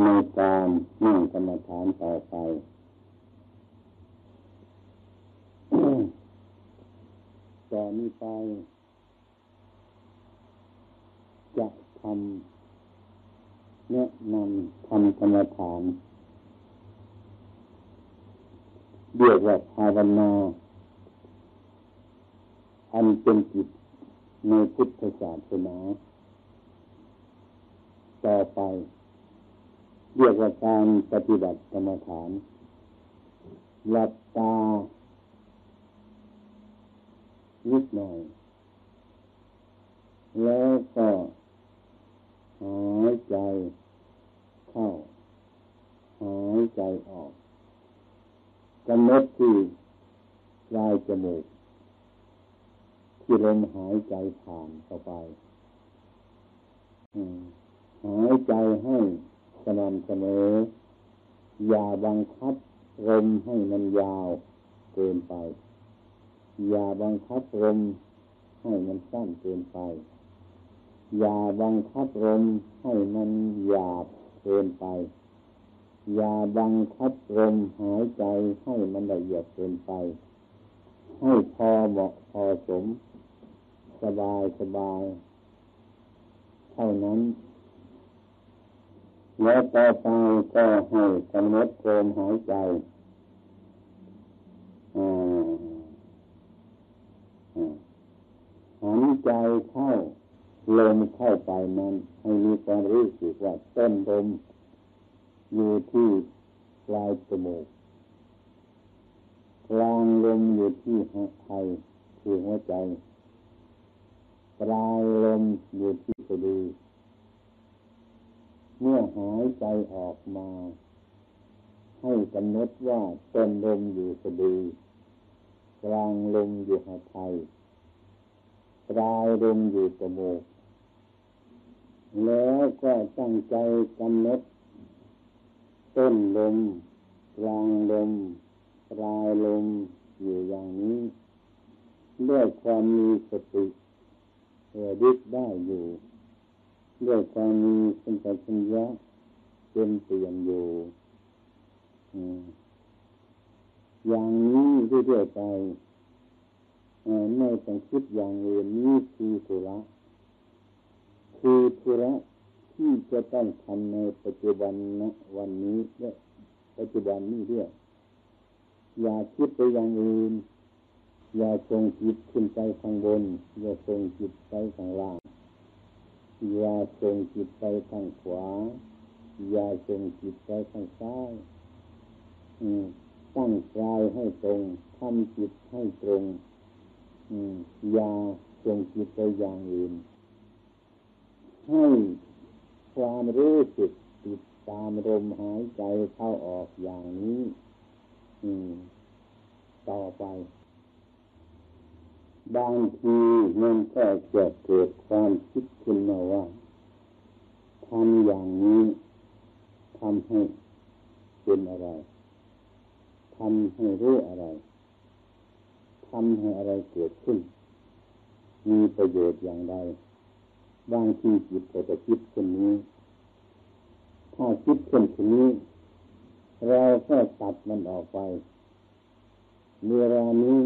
ในการนั่งกรรมฐานต่อไปต่อนนี้ไป จะทำแนะนำทำกรรมฐานเรียกว่าภาวนาอันเป็นจิตในพุทธศาสนาต่อไป เรียกว่าการปฏิบัติกรรมฐานหลับตานิดหน่อย แล้วก็หายใจเข้าหายใจออกกำหนดที่ปลายจมูกที่ลมหายใจผ่านเข้าไปหายใจให้ สม่ำเสมอ อย่าบังคับลมให้มันยาวเกินไป อย่าบังคับลมให้มันสั้นเกินไป อย่าบังคับลมให้มันหยาบเกินไป อย่าบังคับลมหายใจให้มันละเอียดเกินไป ให้พอเหมาะพอสม สบายสบาย เท่านั้น แล้วต่อไปก็ให้กำหนดลมหายใจหันใจเข้าลมเข้าไปนั้นให้มีความรู้สึกว่าต้นลมอยู่ที่ปลายจมูกกลางลมอยู่ที่หัวใจคือหัวใจปลายลมอยู่ที่สะดือ เมื่อหายใจออกมา ให้กำหนดว่าต้นลมอยู่สะดือกลางลมอยู่หัวใจปลายลมอยู่จมูกแล้วก็ตั้งใจกำหนดต้นลมกลางลมปลายลมอยู่อย่างนี้ด้วยความมีสติระลึกได้อยู่ ด้วยความมีสัมปชัญญะเป็นเปลี่ยนอยู่อย่างนี้เรื่อยๆไปไม่ต้องคิดอย่างอื่นนี่คือธุระคือธุระที่จะต้องทำในปัจจุบันนะวันนี้และปัจจุบันนี้เรื่อยอย่าคิดไปอย่างอื่น อย่าส่งจิตขึ้นไปข้างบน อย่าส่งจิตไปข้างล่าง อย่าส่งจิตไปข้างขวา อย่าส่งจิตไปข้างซ้ายตั้งกายให้ตรงทำจิตให้ตรงอย่าส่งจิตไปอย่างอื่น ให้ความรู้สึกติดตามลมหายใจเข้าออกอย่างนี้ต่อไป บางทีมันก็จะเกิดความคิดขึ้นมาว่าทำอย่างนี้ทำให้เป็นอะไรทำให้รู้อะไรทำให้อะไรเกิดขึ้น มีประโยชน์อย่างไรบางทีจิตก็จะคิดขึ้นนี้ ถ้าคิดขึ้นทีนี้ เราก็ตัดมันออกไปเวลานี้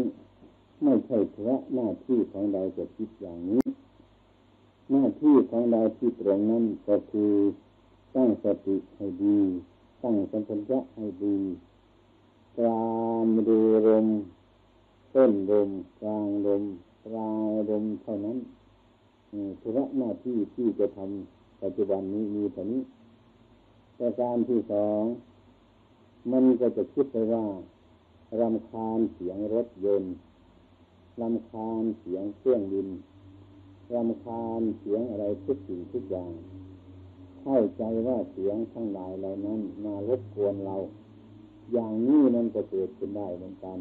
ไม่ใช่พระหน้าที่ของเราจะคิดอย่างนี้ หน้าที่ของเราที่ตรงนั้นก็คือตั้งสติให้ดีตั้งสัมผัสให้ดีกลามดูลมต้นลมกลางลมปลายลมเท่านั้นธุระหน้าที่ที่จะทำปัจจุบันนี้มีเท่านี้ประการที่สองมันก็จะคิดไปว่ารำคาญเสียงรถยนต์ รำคาญเสียงเครื่องบินรำคาญเสียงอะไรทุกสิ่งทุกอย่าง เข้าใจว่าเสียงทั้งหลายเหล่านั้นมารบกวนเรา อย่างนี้มันจะเกิดขึ้นได้เหมือนกัน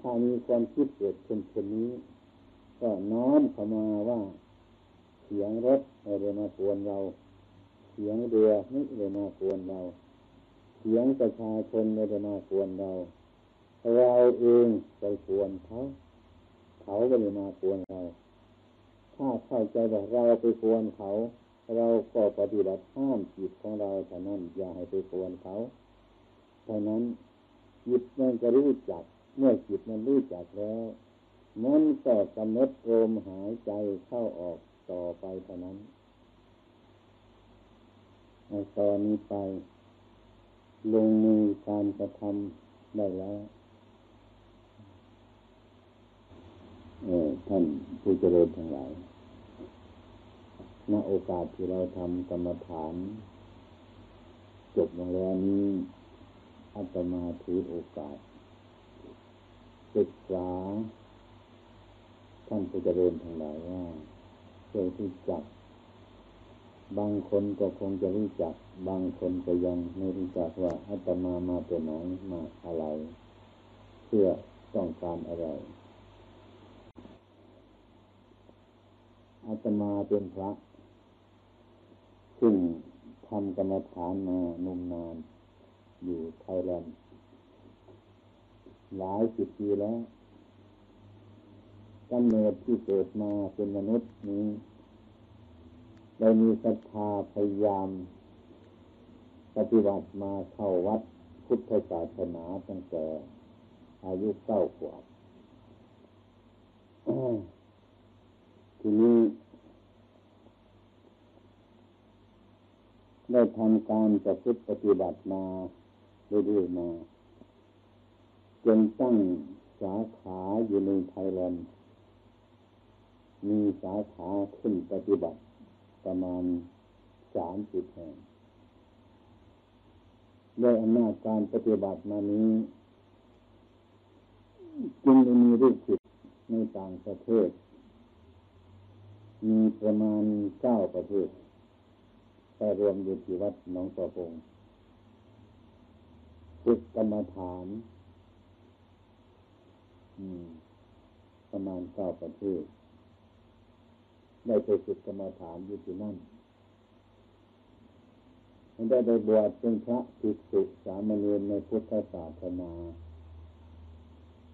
ถ้ามีความคิดเกิดขึ้นเช่นนี้ ก็น้อมเข้ามาว่า เสียงรถไม่ได้มากวนเรา เสียงเรือไม่ได้มากวนเราเสียงประชาชนไม่ได้มากวนเรา เราเองไปกวนเขา เขาก็ไม่มาควรเรา ถ้าเข้าใจว่าเราไปควรเขา เราก็ปฏิบัติห้ามจิตของเราเท่านั้นอย่าให้ไปกวนเขาเท่านั้นจิตมันจะรู้จัก เมื่อจิตมันรู้จักแล้วมันก็กำหนดลมหายใจเข้าออกต่อไปเท่านั้นในตอนนี้ไป ลงมือการกระทำได้แล้วเออ ท่านผู้เจริญทั้งหลายณโอกาสที่เราทำกรรมฐาน จบมาแล้วนี้อาตมาถือโอกาสศึกษาท่านผู้เจริญทั้งหลายว่าเคยที่จัก บางคนก็คงจะรู้จัก บางคนก็ยังไม่รู้จักว่าอาตมามาตัวไหนมาอะไร เพื่อต้องการอะไร อาตมาเป็นพระ ซึ่งทำกรรมฐานมานมนาน อยู่ไทยแลนด์หลายสิบปีแล้วกำเนิดที่เกิดมาเป็นมนุษย์นี้ได้มีศรัทธาพยายาม ปฏิบัติมาเข้าวัดพุทธศาสนาตั้งแต่อายุเก้าขวบ ทีนี้ได้ทำการประพฤติปฏิบัติมาเรื่อยๆมาจนตั้งสาขาอยู่ในไทยแลนด์มีสาขาขึ้นปฏิบัติประมาณสามสิบแห่งด้วยอำนาจการปฏิบัติมานี้จึงมีรูปจิตในต่างประเทศ มีประมาณเก้าประเทศไปรวมอยู่ที่วัดหนองประพงฝึกกรรมฐานประมาณเก้าประเทศได้ไปฝึกกรรมฐานอยู่ที่นั่นมันได้ไปบวชเป็นพระภิกษุสามเณรในพุทธศาสนา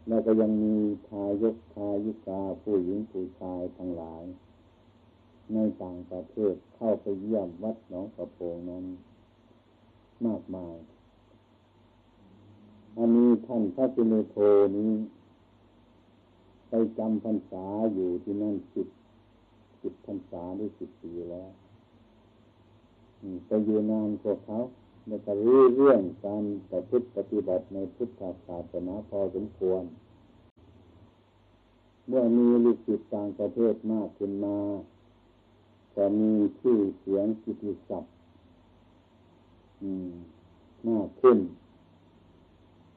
แล้วก็ยังมีทายกทายิกาผู้หญิงผู้ชายทั้งหลาย ในต่างประเทศเข้าไปเยี่ยมวัดหนองกระโปงนั้นมากมาย อันนี้ท่านพระจิเนโทนี้ ไปจำพรรษาอยู่ที่นั่นสิบสิบพรรษาหรือสิบปีแล้วไปอยู่นานกว่าเขาแล้วก็รู้เรื่องการประพฤติปฏิบัติในพุทธศาสนาพอสมควร เมื่อมีลูกศิษย์ต่างประเทศมากขึ้นมา จะมีชื่อเสียงกิติศัพท์มากขึ้น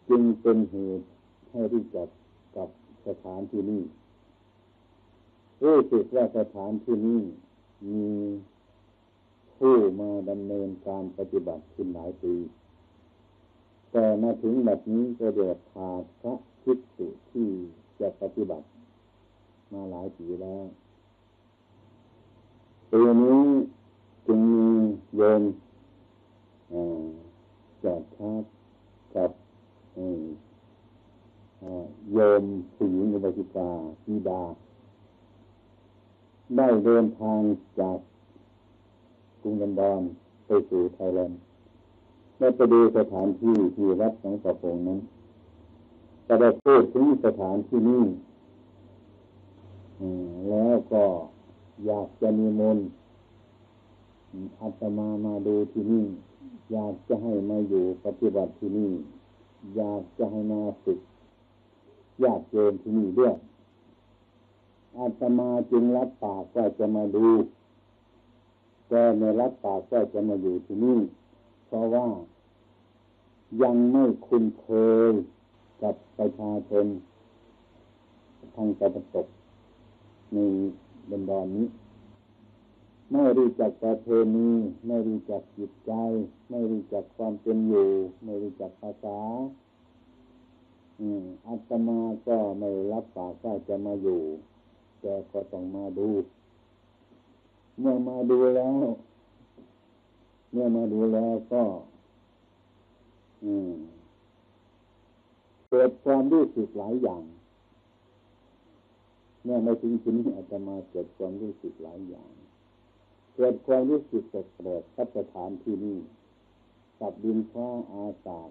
จึงเป็นเหตุให้รู้จักกับสถานที่นี้รู้สึกว่าสถานที่นี้มีผู้มาดำเนินการปฏิบัติขึ้นหลายปี แต่มาถึงแบบนี้ก็เดือดขาดพระคิดสุที่จะปฏิบัติ มาหลายปีแล้ว ปีนี้จึงมีโยมจอดชาติกับโยมผู้หญิงอุบาสิกาธิดา ได้เดินทางจากกรุงลอนดอนไปสู่ไทยแลนด์ได้ไปดูสถานที่ที่วัดของกระพงนั้นก็ได้พูดถึงสถานที่นี้แล้วก็ อยากจะมีมนอาตมามาดูที่นี่ อยากจะให้มาอยู่ปฏิบัติที่นี่ อยากจะให้มาฝึกญาติโยมที่นี่ด้วยอาตมาจึงรับปากว่าจะมาดูแต่ในรับปากว่าจะมาอยู่ที่นี่ เพราะว่ายังไม่คุ้นเคยกับประชาชนทางตะวันตกใน บนดอนนี้ ไม่รู้จักประเพณีไม่รู้จักจิตใจ ไม่รู้จักความเป็นอยู่ ไม่รู้จักภาษาอัตมาก็ไม่รับปากว่าจะมาอยู่ แต่ก็ต้องมาดู เมื่อมาดูแล้ว เมื่อมาดูแล้วก็เกิดความรู้สึกหลายอย่าง เมื่อมาถึงที่นี้อาจจะมาเกิดความรู้สึกหลายอย่าง เกิดความรู้สึกแปลกๆกับสถานที่นี้กับดินฟ้าอาสา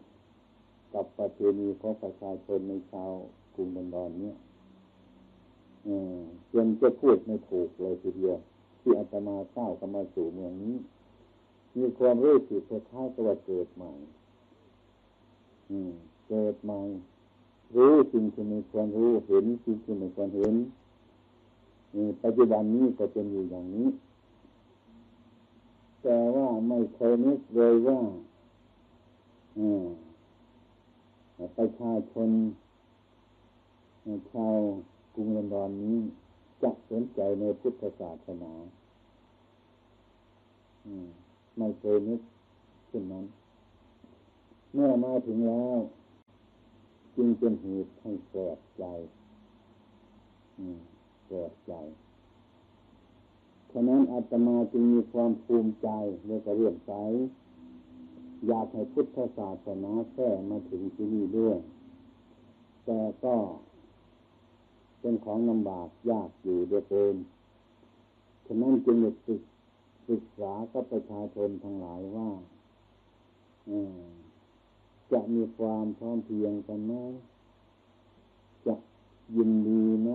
กับประเพณีของประชาชนในชาวกรุงบันดอนเนี่ยจนจะพูดไม่ถูกเลยทีเดียวที่อาตมาเศร้าเข้ามาสู่เมืองนี้ มีความรู้สึกคล้ายๆกับเกิดใหม่เกิดใหม่รู้สิ่งที่ไม่ควรรู้เห็นสิ่งที่ไม่ควรเห็น ปัจจุบันนี้ก็เป็นอยู่อย่างนี้ แต่ว่าไม่เคยนึกเลยว่าประชาชนชาวกรุงลอนดอนนี้จะสนใจในพุทธศาสนาไม่เคยนึกเช่นนั้น เมื่อมาถึงแล้ว จึงเป็นเหตุให้แปลกใจ ลกใจฉะนั้นอาตมาจึงมีความภูมิใจในกระเรื่องใจอยากให้พุทธศาสนาแท้มาถึงที่นี่ด้วย แต่ก็เป็นของลำบากยากอยู่เดือเกินฉะนั้นจึงศึกศึกษากับประชาชนทั้งหลายว่าจะมีความพร้อมเพียงกันไหมจะยินดีไหม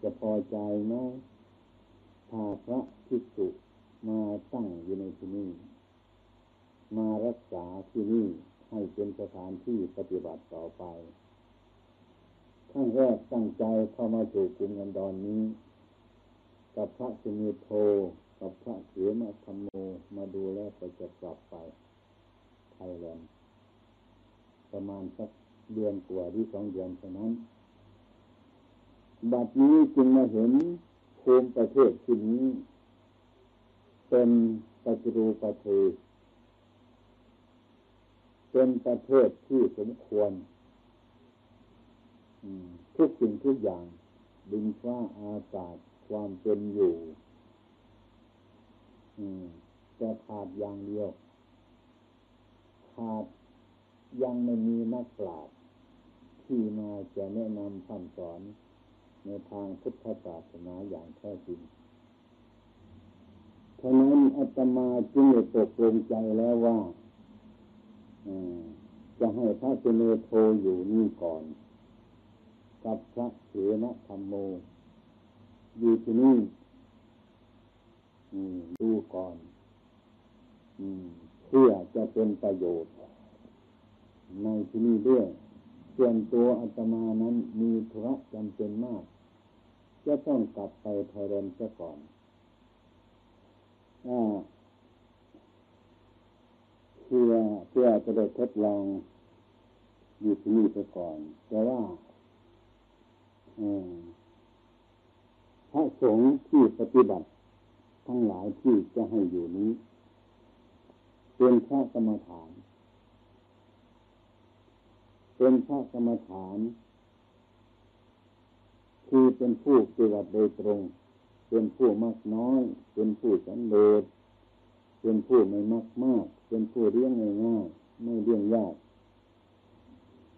จะพอใจไหมถ้าพระภิกษุมาตั้งอยู่ในที่นี้ มารักษาที่นี่ให้เป็นสถานที่ปฏิบัติต่อไปขั้นแรกตั้งใจเข้ามาสู่กรุงกันดอนนี้ กับพระสมุโทกับพระเสือมาธรรมโมมาดูแลไปจะกลับไปไทยแลนด์ประมาณสัก เดือนกว่าที่สองเดือนเท่านั้น บัดนี้จึงมาเห็นภูมิประเทศที่นี้ เป็นปัจจุบันประเทศ เป็นประเทศที่สมควรทุกสิ่งทุกอย่างดินฟ้าอากาศความเป็นอยู่จะขาดอย่างเดียว ขาดยังไม่มีนักปราชญ์ ที่มาจะแนะนำคำสอนในทางพุทธศาสนาอย่างแท้จริงฉะนั้นอาตมาจึงตกลงใจแล้วว่าจะให้พระเจเนโทอยู่นี่ก่อน กับพระเถระธรรมโม อยู่ที่นี่ดูก่อนเพื่อจะเป็นประโยชน์ ในที่นี้ด้วย ส่วนตัวอาตมานั้นมีธุระจำเป็นมาก จะต้องกลับไปไทยแลนด์ซะก่อนอเพื่อเพื่อจะได้ทดลองอยู่ที่นี่ไปก่อน แต่ว่าพระสงฆ์ที่ปฏิบัติ ทั้งหลายที่จะให้อยู่นี้ เป็นพระกรรมฐาน เป็นพระกรรมฐาน คือเป็นผู้ปฏิบัติโดยตรง เป็นผู้มากน้อย เป็นผู้สันโดษเป็นผู้ไม่มากมากเป็นผู้เลี้ยงง่ายๆไม่เลี้ยงยาก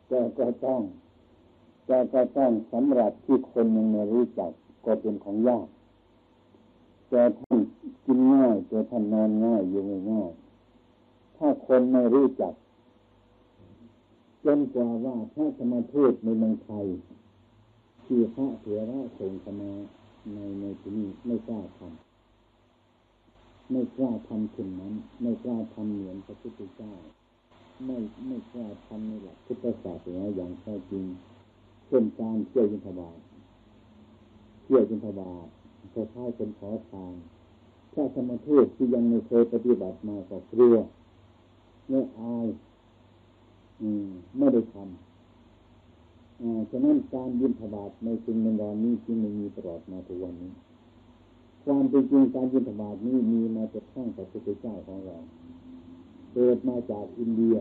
แต่ก็ต้องแต่ก็ต้องสำหรับที่คนยังไม่รู้จักก็เป็นของยากแต่ท่านกินง่ายแต่ท่านนอนง่ายอยู่ง่ายถ้าคนไม่รู้จัก จนกว่าว่าพระธรรมทูตในเมืองไทยที่พระเถระส่งขมาในในที่นี้ไม่กล้าทำไม่กล้าทำถึงนั้น ไม่กล้าทำเหมือนพระพุทธเจ้าไม่ไม่กล้าทำในหลักพุทธศาสนาอย่างแท้จริงเช่นการเที่ยวยินทบาทเที่ยวยินทบาทคล้ายๆเป็นขอทานถ้าธรรมทูตที่ยังไม่เคยปฏิบัติมาก็กลัวไม่อาย ไม่ได้ทำฉะนั้นการยินทบาทในจึงในรอนนี้จึงไม่มีตลอดมาถึงวันนี้ ความเป็นจริงการยินทบาทนี้มีมาจากข้างพระพุทธเจ้าของเราเกิดมาจากอินเดีย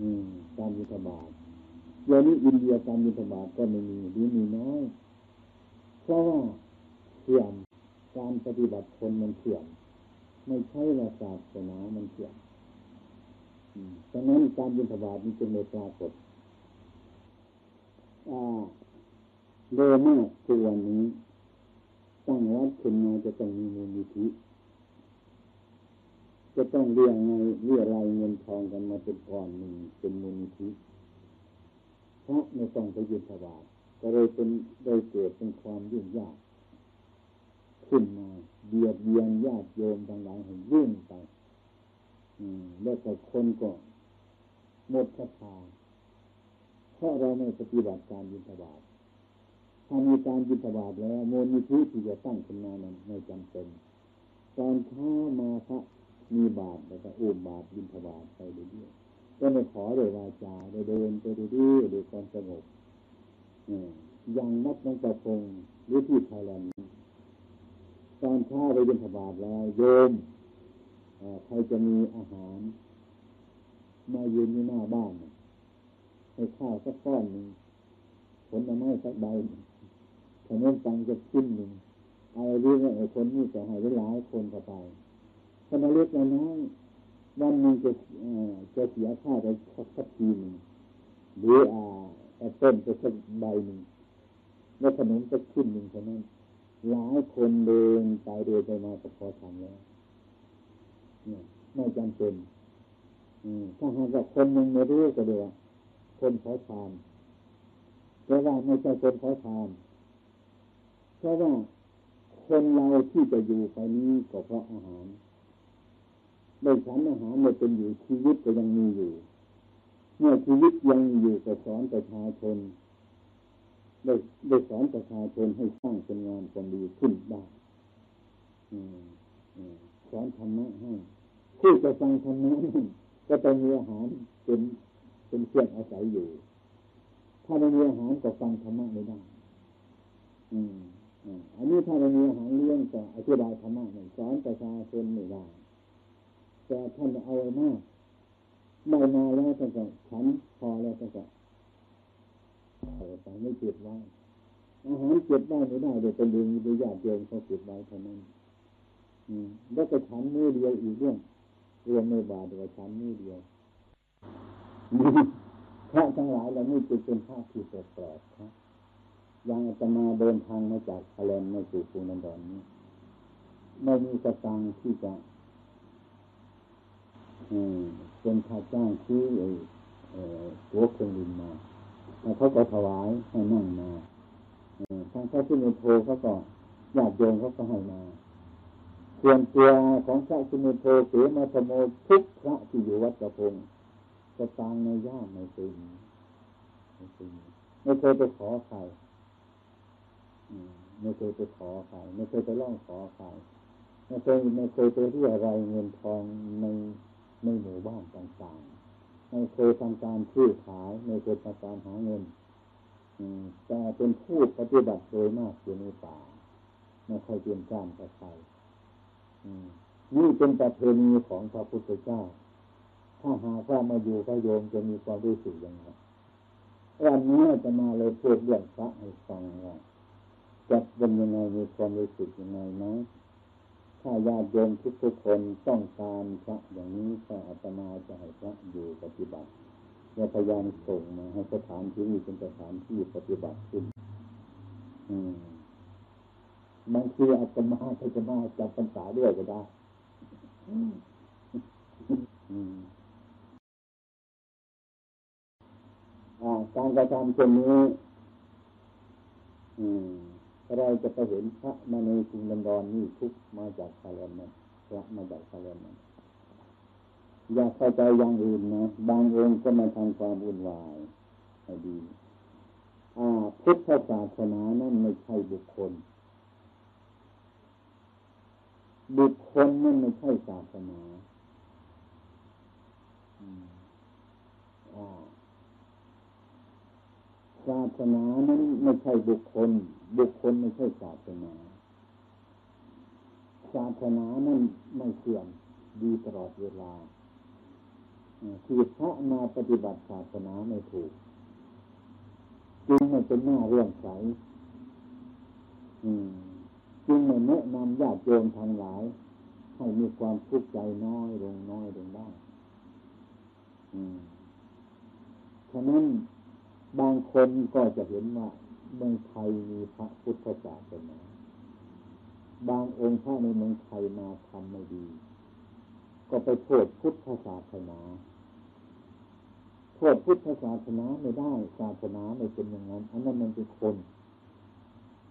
อืมการยินทบาทเดี๋ยวนี้อินเดียการยินทบาทก็ไม่มีหรือมีน้อยเพราะว่าเสื่อมการปฏิบัติคนมันเสื่อมไม่ใช่ว่าศาสนามันเสื่อม ฉะนั้นการยินทบาทมันจึงไม่ปรากฏโดยมากทุกวันนี้ตั้งวัดขึ้นมาจะต้องมีมูลนิธิจะต้องเรียงไงเรียรายเงินทองกันมาเป็นก่อนหนึ่งเป็นมูลนิธิพราะไม่ต้องไปยืนถวายก็เลยเป็นได้เกิดเป็นความยุ่งยาก ขึ้นมาเบียดเบียนญาติโยมทั้งหลายให้ยุ่งไป แล้วแต่คนก็หมดศรัทธาเพราะเราไม่ปฏิบัติการยินทบาทถ้ามีการยินทบาทแล้วโมนิธิที่จะตั้งขึ้นมานั้นไม่จำเป็นตอนเช้ามาพระมีบาทแล้วก็อุ้มบาทยินทบาทไปเรื่อยๆก็ไม่ขอโดยวาจาโดยเดินไปเรื่อยๆโดยความสงบอยังนับน้องประพงหรือที่ไทยแลนด์ตอนเช้าไปยินทบาทแล้วโยม ใครจะมีอาหารมายืนอยู่หน้าบ้านให้ข้าวสักก้อนหนึ่งผลไม้สักใบขนมปังจะขึ้นหนึ่งอะไรเรื่องไอ้คนนี้จะให้หลายคนต่อไปขณะเล็กน้อยวันหนึ่งจะจะเสียค่าไปสักทีหนึ่งหรืออ่าแอปเปิ้ลจะสักใบหนึ่งแล้วขนมจะขึ้นหนึ่งเท่านั้นหลายคนเดินไปเดินไปมาก็พอทำแล้ว ไม่จำเป็นถ้าหากว่าคนยังไม่รู้ก็เดียวคนขอทานแต่ว่าไม่ใช่คนขอทานเพราะว่าคนเราที่จะอยู่ไปนี้ก็เพราะอาหารได้ฉันอาหารไม่เป็นอยู่ชีวิตก็ยังมีอยู่ เมื่อชีวิตยังอยู่ก็สอนประชาชนได้ได้สอนประชาชนให้สร้างเป็นงานความดีขึ้นได้ สอนธรรมะให้ผู้จะฟังธรรมะก็ต้องมีอาหารเป็นเป็นเครื่องอาศัยอยู่ ถ้าไม่มีอาหารก็ฟังธรรมะไม่ได้อืมอันนี้ถ้าเรามีอาหารเลี้ยงก็อธิบายธรรมะสอนประชาชนไม่ได้แต่ท่านเอามากได้มาแล้วก็ฉันพอแล้วก็เอาไปไม่เก็บไว้อาหารเก็บได้ไม่ได้เดี๋ยวเป็นเรื่องมีญาติโยมเขาเก็บไว้เท่านั้น แล้วก็ฉันมือเดียวอีกเรื่องเรวมในบาเดียวฉันมือเดียวพระทั้งหลายเราไม่เป็นพระที่แปลกๆครับยังจะมาเดินทางมาจากทะเลมาสู่ภูนันดอนนี้ไม่มีกระตังที่จะเป็นค่าจ้างที่ตัวเครื่องบินมาเขาก็ถวายให้นั่งมาทางพระที่มีโทเขาก็ญาติโยมเขาก็ให้มา ส่วนตัวของพระสิมุโทเสมาสโมทุกพระที่อยู่วัดกระพงจะตางในย่ามไม่เคยมีไม่เคยไปขอใครไม่เคยไปขอใครไม่เคยไปร้องขอใครไม่เคยไม่เคยไปเรียอะไรเงินทองในในหมู่บ้านต่างๆไม่เคยทำการซื้อขายไม่เคยทำการหาเงินแต่เป็นผู้ปฏิบัติโดยมากอยู่ในป่าไม่ค่อยเปลี่ยนการกับใคร นี่เป็นประเพณีของพระพุทธเจ้า ถ้าหากว่ามาอยู่พระโยมจะมีความรู้สึกยังไงวันนี้จะมาเลยพูดเรื่องพระให้ฟังว่าจะเป็นยังไงมีความรู้สึกยังไงนะถ้าญาติโยมทุกๆคนต้องการพระอย่างนี้ก็อาตมาจะให้พระอยู่ปฏิบัติจะพยายามส่งมาให้สถานที่นี้เป็นสถานที่ปฏิบัติขึ้น อืม บางทีอาตมาจะมาจับปัญษาด้วยก็ได้การกระทำเช่นนี้เราจะไปเห็นพระมาในกรุงลอนดอนนี่ทุกมาจากคาเลนนั้นพระมาจากคาเลนนั้นอย่าเข้าใจอย่างอื่นนะบางองค์ก็มาทำความวุ่นวายดีพุทธศาสนานั้นไม่ใช่บุคคล บุคคลนั่นไม่ใช่ศาสนาศาสนานั้นไม่ใช่บุคคล บุคคลไม่ใช่ศาสนา ศาสนานั้นไม่เสื่อมดีตลอดเวลาคือพระมาปฏิบัติศาสนาไม่ถูก จึงไม่เป็นหน้าเรื่องใสอืม จึงไม่แนะนำญาติโยมทางหลาย ให้มีความทุกข์ใจน้อยลงน้อยลงได้ฉะนั้นบางคนก็จะเห็นว่าเมืองไทยมีพระพุทธศาสนาบางองค์พระในเมืองไทยมาทำไม่ดี ก็ไปโทษพุทธศาสนาโทษพุทธศาสนาไม่ได้ศาสนาไม่เป็นอย่างนั้นอันนั้นมันเป็นคน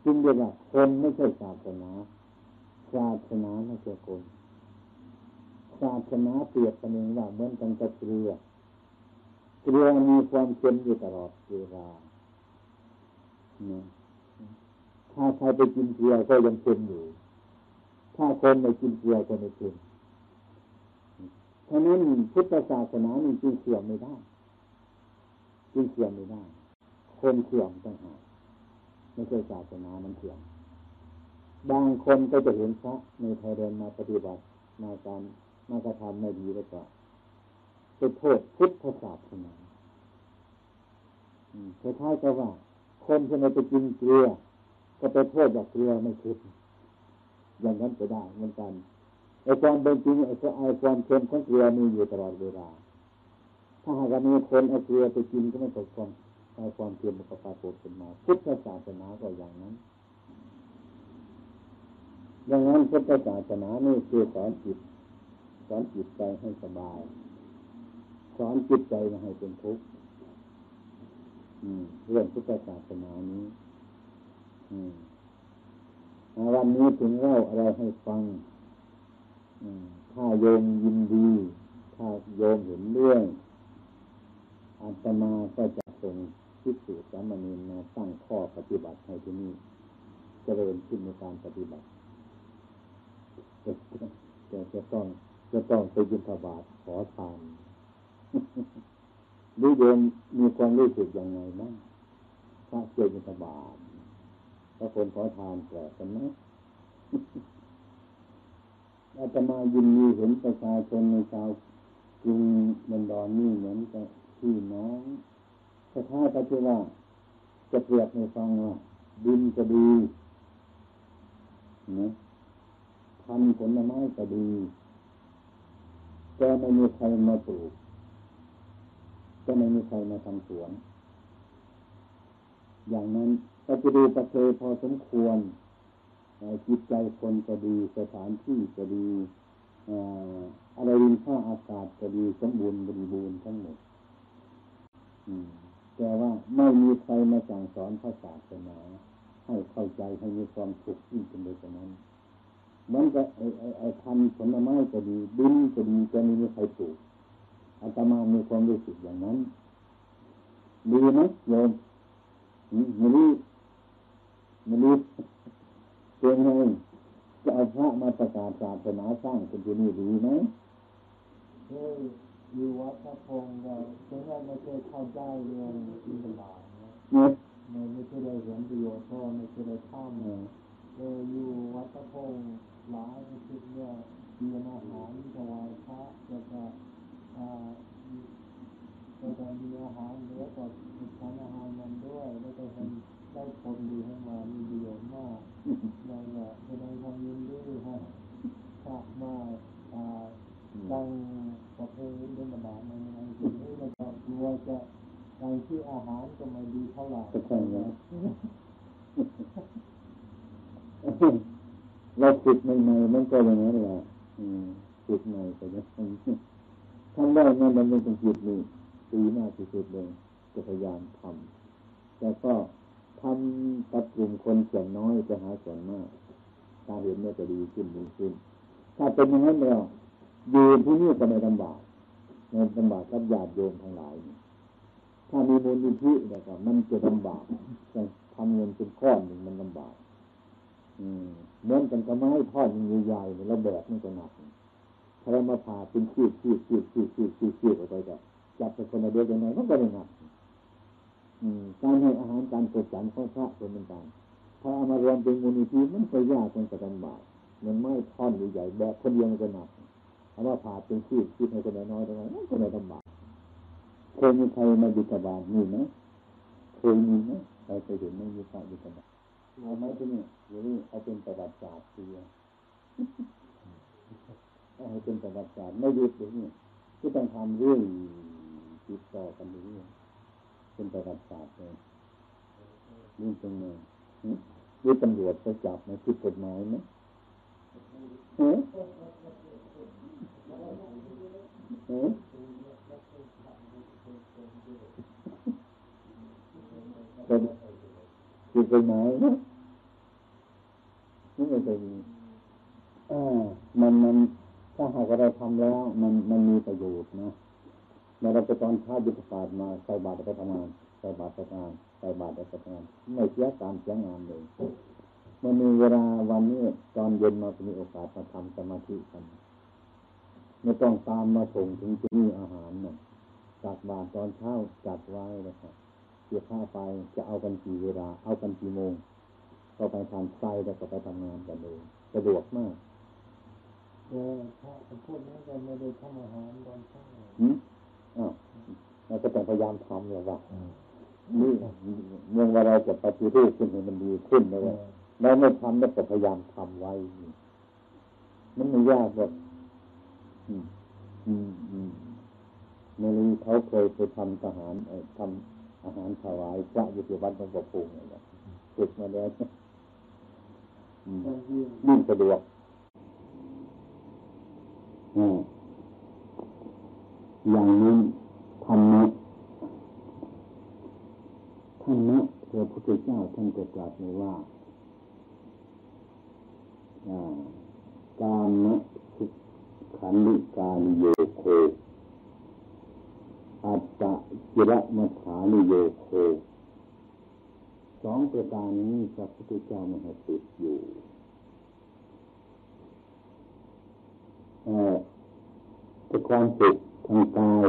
จึงเรียกว่าคนไม่ใช่ศาสนาศาสนาไม่ใช่คนศาสนาเปรียบกันเองว่าเหมือนกันกับเกลือเกลือมีความเค็มอยู่ตลอดเวลาถ้าใครไปกินเกลือก็ยังเค็มอยู่ ถ้าคนไม่กินเกลือก็ไม่เค็มฉะนั้นพุทธศาสนานี่จึงเสื่อมไม่ได้ จึงเสื่อมไม่ได้ คนเสื่อมต่างหาก ไม่ใช่ศาสนามันเสื่อมบางคนก็จะเห็นพระในไทยเดินมาปฏิบัติมาการมากระทำไม่ดีแล้วก็ไปโทษพุทธศาสนาคล้ายๆกับว่า คนที่มาไปกินเกลือ ก็ไปโทษว่าเกลือไม่คิดอย่างนั้นก็ได้เหมือนกันไอ้ความเป็นจริงไอ้ความเค็มของเกลือมีอยู่ตลอดเวลา ถ้าหากมีคนเอาเกลือไปกินก็ไม่ตกความ ความเค็มมันก็ปรากฏขึ้นมาพุทธศาสนาก็อย่างนั้นดังนั้นพุทธศาสนานี่คือสอนจิตสอนจิตใจให้สบายสอนจิตใจมาให้เป็นทุกข์เรื่องพุทธศาสนานี้วันนี้ถึงเล่าอะไรให้ฟังถ้าโยมยินดี ถ้าโยมเห็นเรื่องอาตมาก็จะส่ง พิสูจน์สามเณรมาตั้งข้อปฏิบัติให้ที่นี่เจริญขึ้นในการปฏิบัติจะจะต้องจะต้องไปยินทบาทขอทานดูโยมมีความรู้สึกยังไงบ้างถ้าเจอยินทบาทถ้าคนขอทานแปลกกันไหมอาตมายินดีเห็นประชาชนในชาวกรุงเมืองดอนนี่เหมือนกับพี่น้อง คล้ายๆกับที่ว่าจะเปรียบในฟังว่าดินก็ดีนะพันผลไม้ก็ดีแต่ไม่มีใครมาปลูกก็ไม่มีใครมาทำสวน อย่างนั้นก็จะดูประเทพอสมควรจิตใจคนก็ดีสถานที่ก็ดีอะไรริมผ้าอากาศก็ดีสมบูรณ์บริบูรณ์ทั้งหมด แต่ว่าไม่มีใครมาสั่งสอนพระศาสนาให้เข้าใจให้มีความสุขยิ่งขึ้นไปกว่านั้นมันก็ไอ้ไอ้ไอ้พันผลไม้ก็ดีดินก็ดีจะไม่มีใครปลูกอาตมามีความรู้สึกอย่างนั้นดีไหมโยมไม่รู้ไม่รู้เป็นไงจะเอาพระมาประกาศศาสนาสร้างเป็นที่นี่ดีไหม อยู่วัดพระพงศ์เราฉะนั้นไม่เคยเข้าใจเรื่องอิสลามนะไม่ไม่เคยได้เห็นประโยชน์เพราะไม่เคยได้ข้ามเลยอยู่วัดพระพงศ์หลายชุดเนี่ยเรียมอาหารถวายพระแล้วก็อ่าแล้วก็มีอาหารเหลือก็ทานอาหารมันด้วยแล้วก็ให้ได้ผลดีให้มามีประโยชน์มากนั่นแหละแสดงความยินดีให้ฝากมาอ่า ตั้งประเพณีเรื่องบาในในจุดนี้เราก็กลัวจะในที่อาหารก็ไม่ดีเท่าไหร่ใช่ไหมเราฝึกใหม่ๆมันก็อย่างนั้นแหละฝึกใหม่แต่ยังทำได้นั่นมันเป็นจิตนี่ดีมากที่สุดเลยจะพยายามทำแต่ก็ทำกับกลุ่มคนส่วนน้อยจะหาส่วนมากตาเห็นเนี่ยจะดีขึ้นดีขึ้น ถ้าเป็นอย่างนั้นแล้ว ยู่ที่นี่ก็ไม่ลำบากในลำบากกับญาติโยมทั้งหลาย ถ้ามีมูลนิธินะครับมันจะลำบากทำเงินเป็นข้อนหนึ่งมันลำบากเหมือนกันกับไม้ทอดมันใหญ่ๆแล้วแบกมันก็หนักถ้าเรามาผ่าเป็นขีดขีดขีดขีดขีดขีดขีดออกไปก็จับไปคนละเดียวยังไงมันก็ไม่หนักการให้อาหารการกดสันของพระเป็นเหมือนกันถ้าเอามารวมเป็นมูลนิธิมันก็ยากมันก็ลำบากมันไม่ท่อนใหญ่ๆแบกคนเดียวมันก็หนักาว่าผ่าเป็นชีพชีพให้คนน้อยตรงนั้นก็ไม่ลำบากเคยมีใครมาบิดาบาลมีไหมเคยมีไหมใครเคยเห็นไม่มีพระบิดาบาลเอาไหมที่นี่หรือเอาเป็นประวัติศาสตร์เสียเอาให้เป็นประวัติศาสตร์ไม่หยุดเลยนี่ก็ต้องทำเรื่องติดต่อกันเรื่อเป็นประวัติศาสตร์เลยนี่ตรงไหนนี่ตำรวจไปจับไหมผิดกฎหมายไหมเออ เออเป็นผิดกฎหมายนะนี่ไม่เป็นอ่ามันมันถ้าหากเราทำแล้ว มันมันมีประโยชน์นะเราไปตอนท้าบิณฑบาตมาใส่บาตรไปทำงานใส่บาตรไปทำงานใส่บาตรไปทำงานไม่เสียการเสียงานเลยมันมีเวลาวันนี้ตอนเย็นมามีโอกาสมาทำสมาธิกัน ไม่ต้องตามมาส่งถึงที่นี่อาหารนะจัดบาตรตอนเช้าจัดไว้นะครับเกี่ยวข้าไปจะเอากันกี่เวลา เอากันกี่โมง ก็ไปทานไส้แล้วก็ไปทำงานกันเลยสะดวกมากเออถ้าพูดนี้ก็ไม่ได้ทำอาหารตอนเช้าอืมอ้าวเราก็ต้องพยายามทำแหละว่านี่เมื่อว่าเราจะปฏิรูปขึ้นให้มันดีขึ้นนะว่าเราไม่ทำแล้วก็พยายามทำไว้ มันไม่ยากหรอก อืมอืมอืมเมื่อนี้เขาเคยไปทำทหารทำอาหารถวายพระอยู่ที่วัดหลวงปู่พงศ์เนี่ยฝึกมาแล้วอืมยิ่งสะดวกอย่างนั้ธรรมะธรรมะพระพุทธเจ้าท่านก็ตรัสไว้ว่าการมะ ขันธิการโยโค อัตตะจิระมัฐานิโยโค สองประการนี้พระพุทธเจ้าไม่ให้ติดอยู่แต่ความสุขทางกาย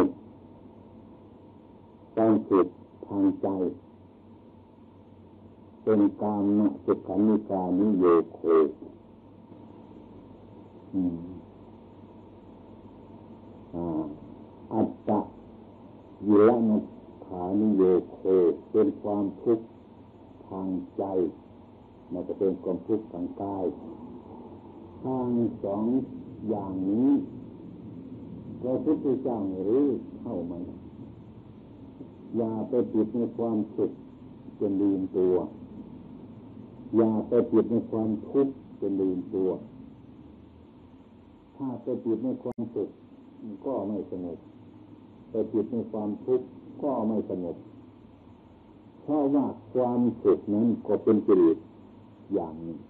ความสุขทางใจ เป็นกามนะสุขันิกานิโยโค อัตตะยิละนัฐานิโยโคเป็นความทุกข์ทางใจมันจะเป็นความทุกข์ทางกายทางสองอย่างนี้พระพุทธเจ้ารู้เข้ามันอย่าไปติดในความสุขจนลืมตัว อย่าไปติดในความทุกข์จนลืมตัว ถ้าไปติดในความสุข ก็ไม่สงบไปติดในความทุกข์ก็ไม่สงบเพราะว่าความสุขนั้นก็เป็นกิเลสอย่างหนึ่ง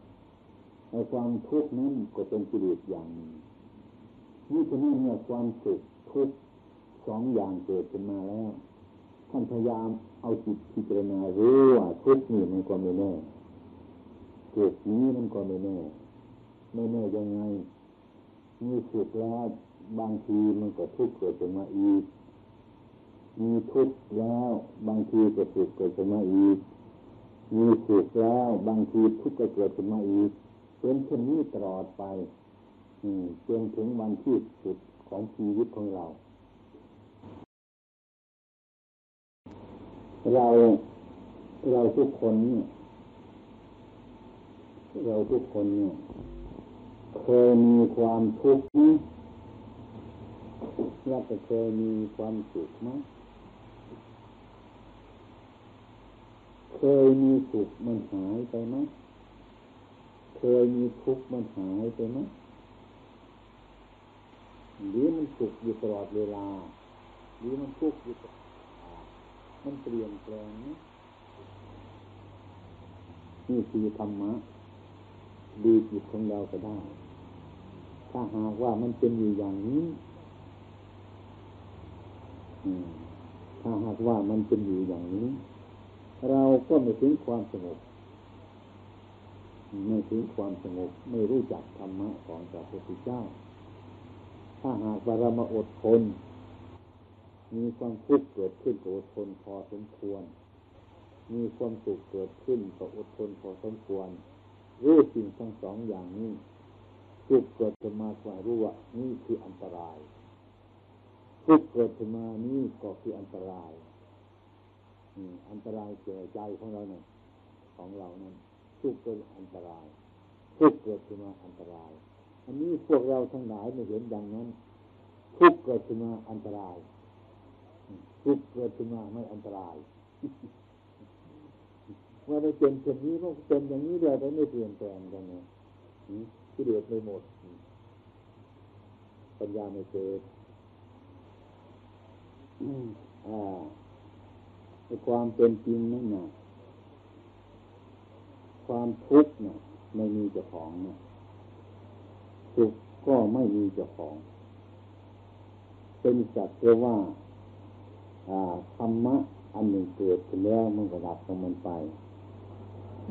ในความทุกข์นั้นก็เป็นกิเลสอย่างหนึ่งนี่ฉะนั้นเมื่อความสุขทุกข์สองอย่างเกิดขึ้นมาแล้วท่านพยายามเอาจิตพิจารณารู้ว่าทุกข์นี่มันก็ไม่แน่สุขนี้มันก็ไม่แน่ไม่แน่ยังไงมีสุขแล้ว บางทีมันก็ทุกข์เกิดขึ้นมาอีก มีทุกข์แล้ว บางทีก็สุขเกิดขึ้นมาอีก มีสุขแล้ว บางทีทุกข์ก็เกิดขึ้นมาอีกเป็นเช่นนี้ตลอดไป อืจนถึงวันที่สุดของชีวิตของเรา เราเราทุกคนเนี่ยเราทุกคนเนี่ยเคยมีความทุกข์ ไหมแล้วเคยมีความสุขไหมเคยมีสุขมันหายไปไหมเคยมีทุกข์มันหายไปไหมหรือมันสุขอยู่ตลอดเวลา หรือมันทุกข์อยู่ตลอดมันเปลี่ยนแปลงนะนี่คือธรรมะดีจิตของเราก็ได้ ถ้าหากว่ามันเป็นอยู่อย่างนี้ ถ้าหากว่ามันเป็นอยู่อย่างนี้ เราก็ไม่ถึงความสงบไม่ถึงความสงบไม่รู้จักธรรมะของพระพุทธเจ้า ถ้าหากว่าเรามาอดทนมีความทุกข์เกิดขึ้นก็อดทนพอสมควร มีความสุขเกิดขึ้นก็อดทนพอสมควรรู้สิ่งทั้งสองอย่างนี้ทุกเกิดขึ้นมาก็รู้ว่านี่คืออันตราย ทุกเกิดขึ้นมานี่ก็คืออันตรายอันตรายแก่ใจของเราเนี่ยของเรานั้นทุกเป็นอันตรายทุกเกิดขึ้นมาอันตราย อันนี้พวกเราทั้งหลายไม่เห็นดังนั้นทุกเกิดขึ้นมาอันตรายทุกเกิดขึ้นมาไม่อันตรายว่าไม่เป็นเช่นนี้มันเป็นอย่างนี้เดียวไปไม่เปลี่ยนแปลงกันเนะที่เดือดไม่หมดปัญญาไม่เกิด อ่าความเป็นจริงนั่นนะความทุกข์นะไม่มีเจ้าของนะสุขก็ไม่มีเจ้าของ เป็นสักแต่ว่าธรรมะอันหนึ่งเกิดขึ้นแล้วมันก็ดับของมันไป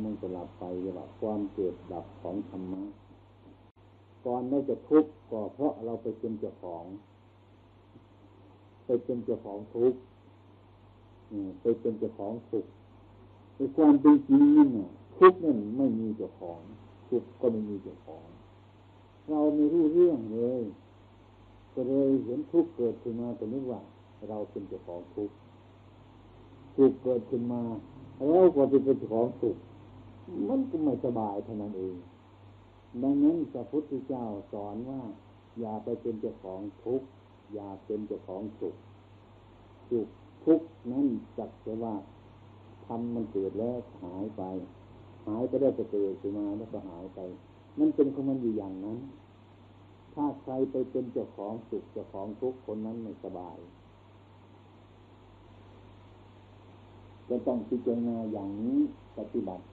มันจะดับไปเรียกว่าความเกิดดับของธรรมะก่อนไม่จะทุกข์ก็เพราะเราไปเป็นเจ้าของ ไปเป็นเจ้าของทุกข์ไปเป็นเจ้าของสุขในความเป็นจริงนั่นทุกข์นั่นไม่มีเจ้าของสุขก็ไม่มีเจ้าของ เราไม่รู้เรื่องเลยก็เลยเห็นทุกข์เกิดขึ้นมาแต่นึกว่าเราเป็นเจ้าของทุกข์สุขเกิดขึ้นมาเราก็เป็นเจ้าของสุขมันก็ไม่สบายเท่านั้นเองดังนั้นพระพุทธเจ้าสอนว่า อย่าไปเป็นเจ้าของทุกข์ อย่าเป็นเจ้าของสุขสุขทุกข์นั้นจักจะว่าทำมันเกิดแล้วหายไป หายไปได้จะเกิดขึ้นมาแล้วก็หายไปมันเป็นของมันอยู่อย่างนั้น ถ้าใครไปเป็นเจ้าของสุขเจ้าของทุกข์คนนั้นไม่สบายจะต้องพิจารณาอย่างนี้ปฏิบัติ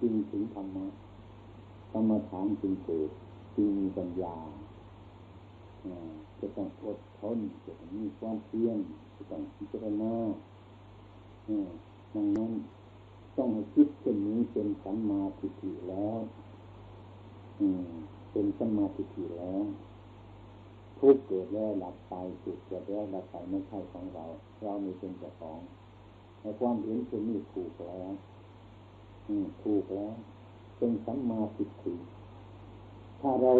จึงถึงธรรมะธรรมฐานจึงเกิด จึงมีปัญญาจะต้องอดทนจะต้องมีความเพียรจะต้องพิจารณาดังนั้นต้องให้คิดเช่นนี้เป็นสัมมาทิฏฐิแล้วเป็นสัมมาทิฏฐิแล้วทุกเกิดแล้วหลับไปสุขเกิดแล้วหลับไปไม่ใช่ของเรา เราไม่เป็นเจ้าของในความเห็นเช่นนี้ถูกแล้วถูกแล้วเป็นสัมมาทิฏฐิ ถ้าเรา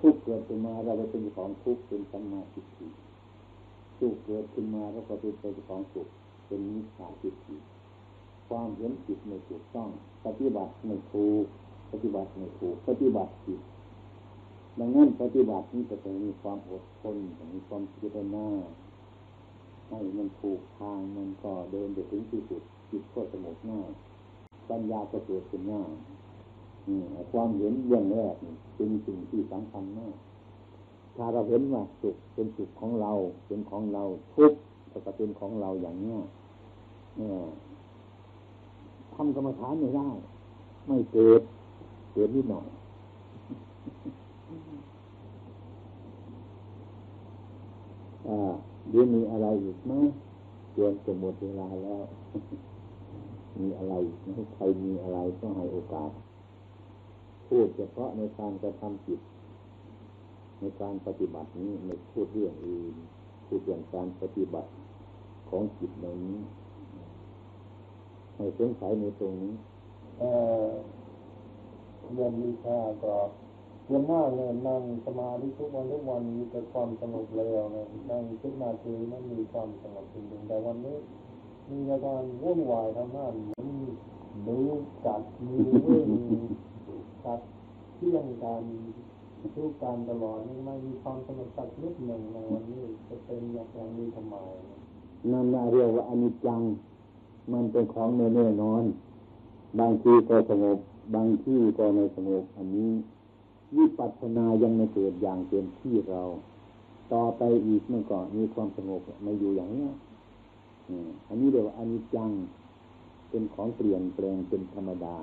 ทุกเกิดขึ้นมาเราเป็นของทุกเป็นสัมมาทิฏฐิสุขเกิดขึ้นมาเราก็เป็นของสุขเป็นมิจฉาทิฏฐิความเห็นผิดไม่ถูกต้อง ปฏิบัติไม่ถูกปฏิบัติไม่ถูกปฏิบัติผิดดังนั้นปฏิบัตินี้จะต้องมีความอดทนต้องมีความพิจารณาให้มันถูกทางมันก็เดินไปถึงที่สุดจิตก็สงบง่ายปัญญาก็เกิดขึ้นง่าย ความเห็นเรื่องแรกเป็นสิ่งที่สำคัญมาก ถ้าเราเห็นว่าสุขเป็นสุขของเรา เป็นของเราทุกข์ก็เป็นของเราอย่างนี้ทำกรรมฐานไม่ได้ ไม่เกิด เกิดนิดหน่อยเดี๋ยวมีอะไรอีกไหมจนจะหมดเวลาแล้ว มีอะไรใครมีอะไรก็ให้โอกาส พูดเฉพาะในการกระทำจิต ในการปฏิบัตินี้ไม่พูดเรื่องอื่นพูดเรื่องการปฏิบัติของจิตในนี้ให้สงสัยในตรงนี้เออเรียนวิชาก็เรียนมากเลยนั่งสมาธิทุกวันทุกวันมีแต่ความสงบเร็วนะนั่งทุกนาทีมันมีความสงบจริงๆแต่วันนี้มีอาการวุ่นวายทั้งนั้นมันดูจัดมีวิ่ง จัดเที่ยงการทุกการตลอดนี่ไม่มีความสงบสักนิดหนึ่งในวันนี้จะเป็นอย่างนี้ทำไมนั่นเรียกว่าอนิจจัง มันเป็นของไม่แน่นอน บางทีก็สงบบางที่ก็ไม่สงบอันนี้วิปัสสนายังไม่เกิดอย่างเต็มที่เรา ต่อไปอีกเมื่อก่อนมีความสงบมาอยู่อย่างนี้อันนี้เรียกว่าอนิจจัง เป็นของเปลี่ยนแปลงเป็นธรรมดา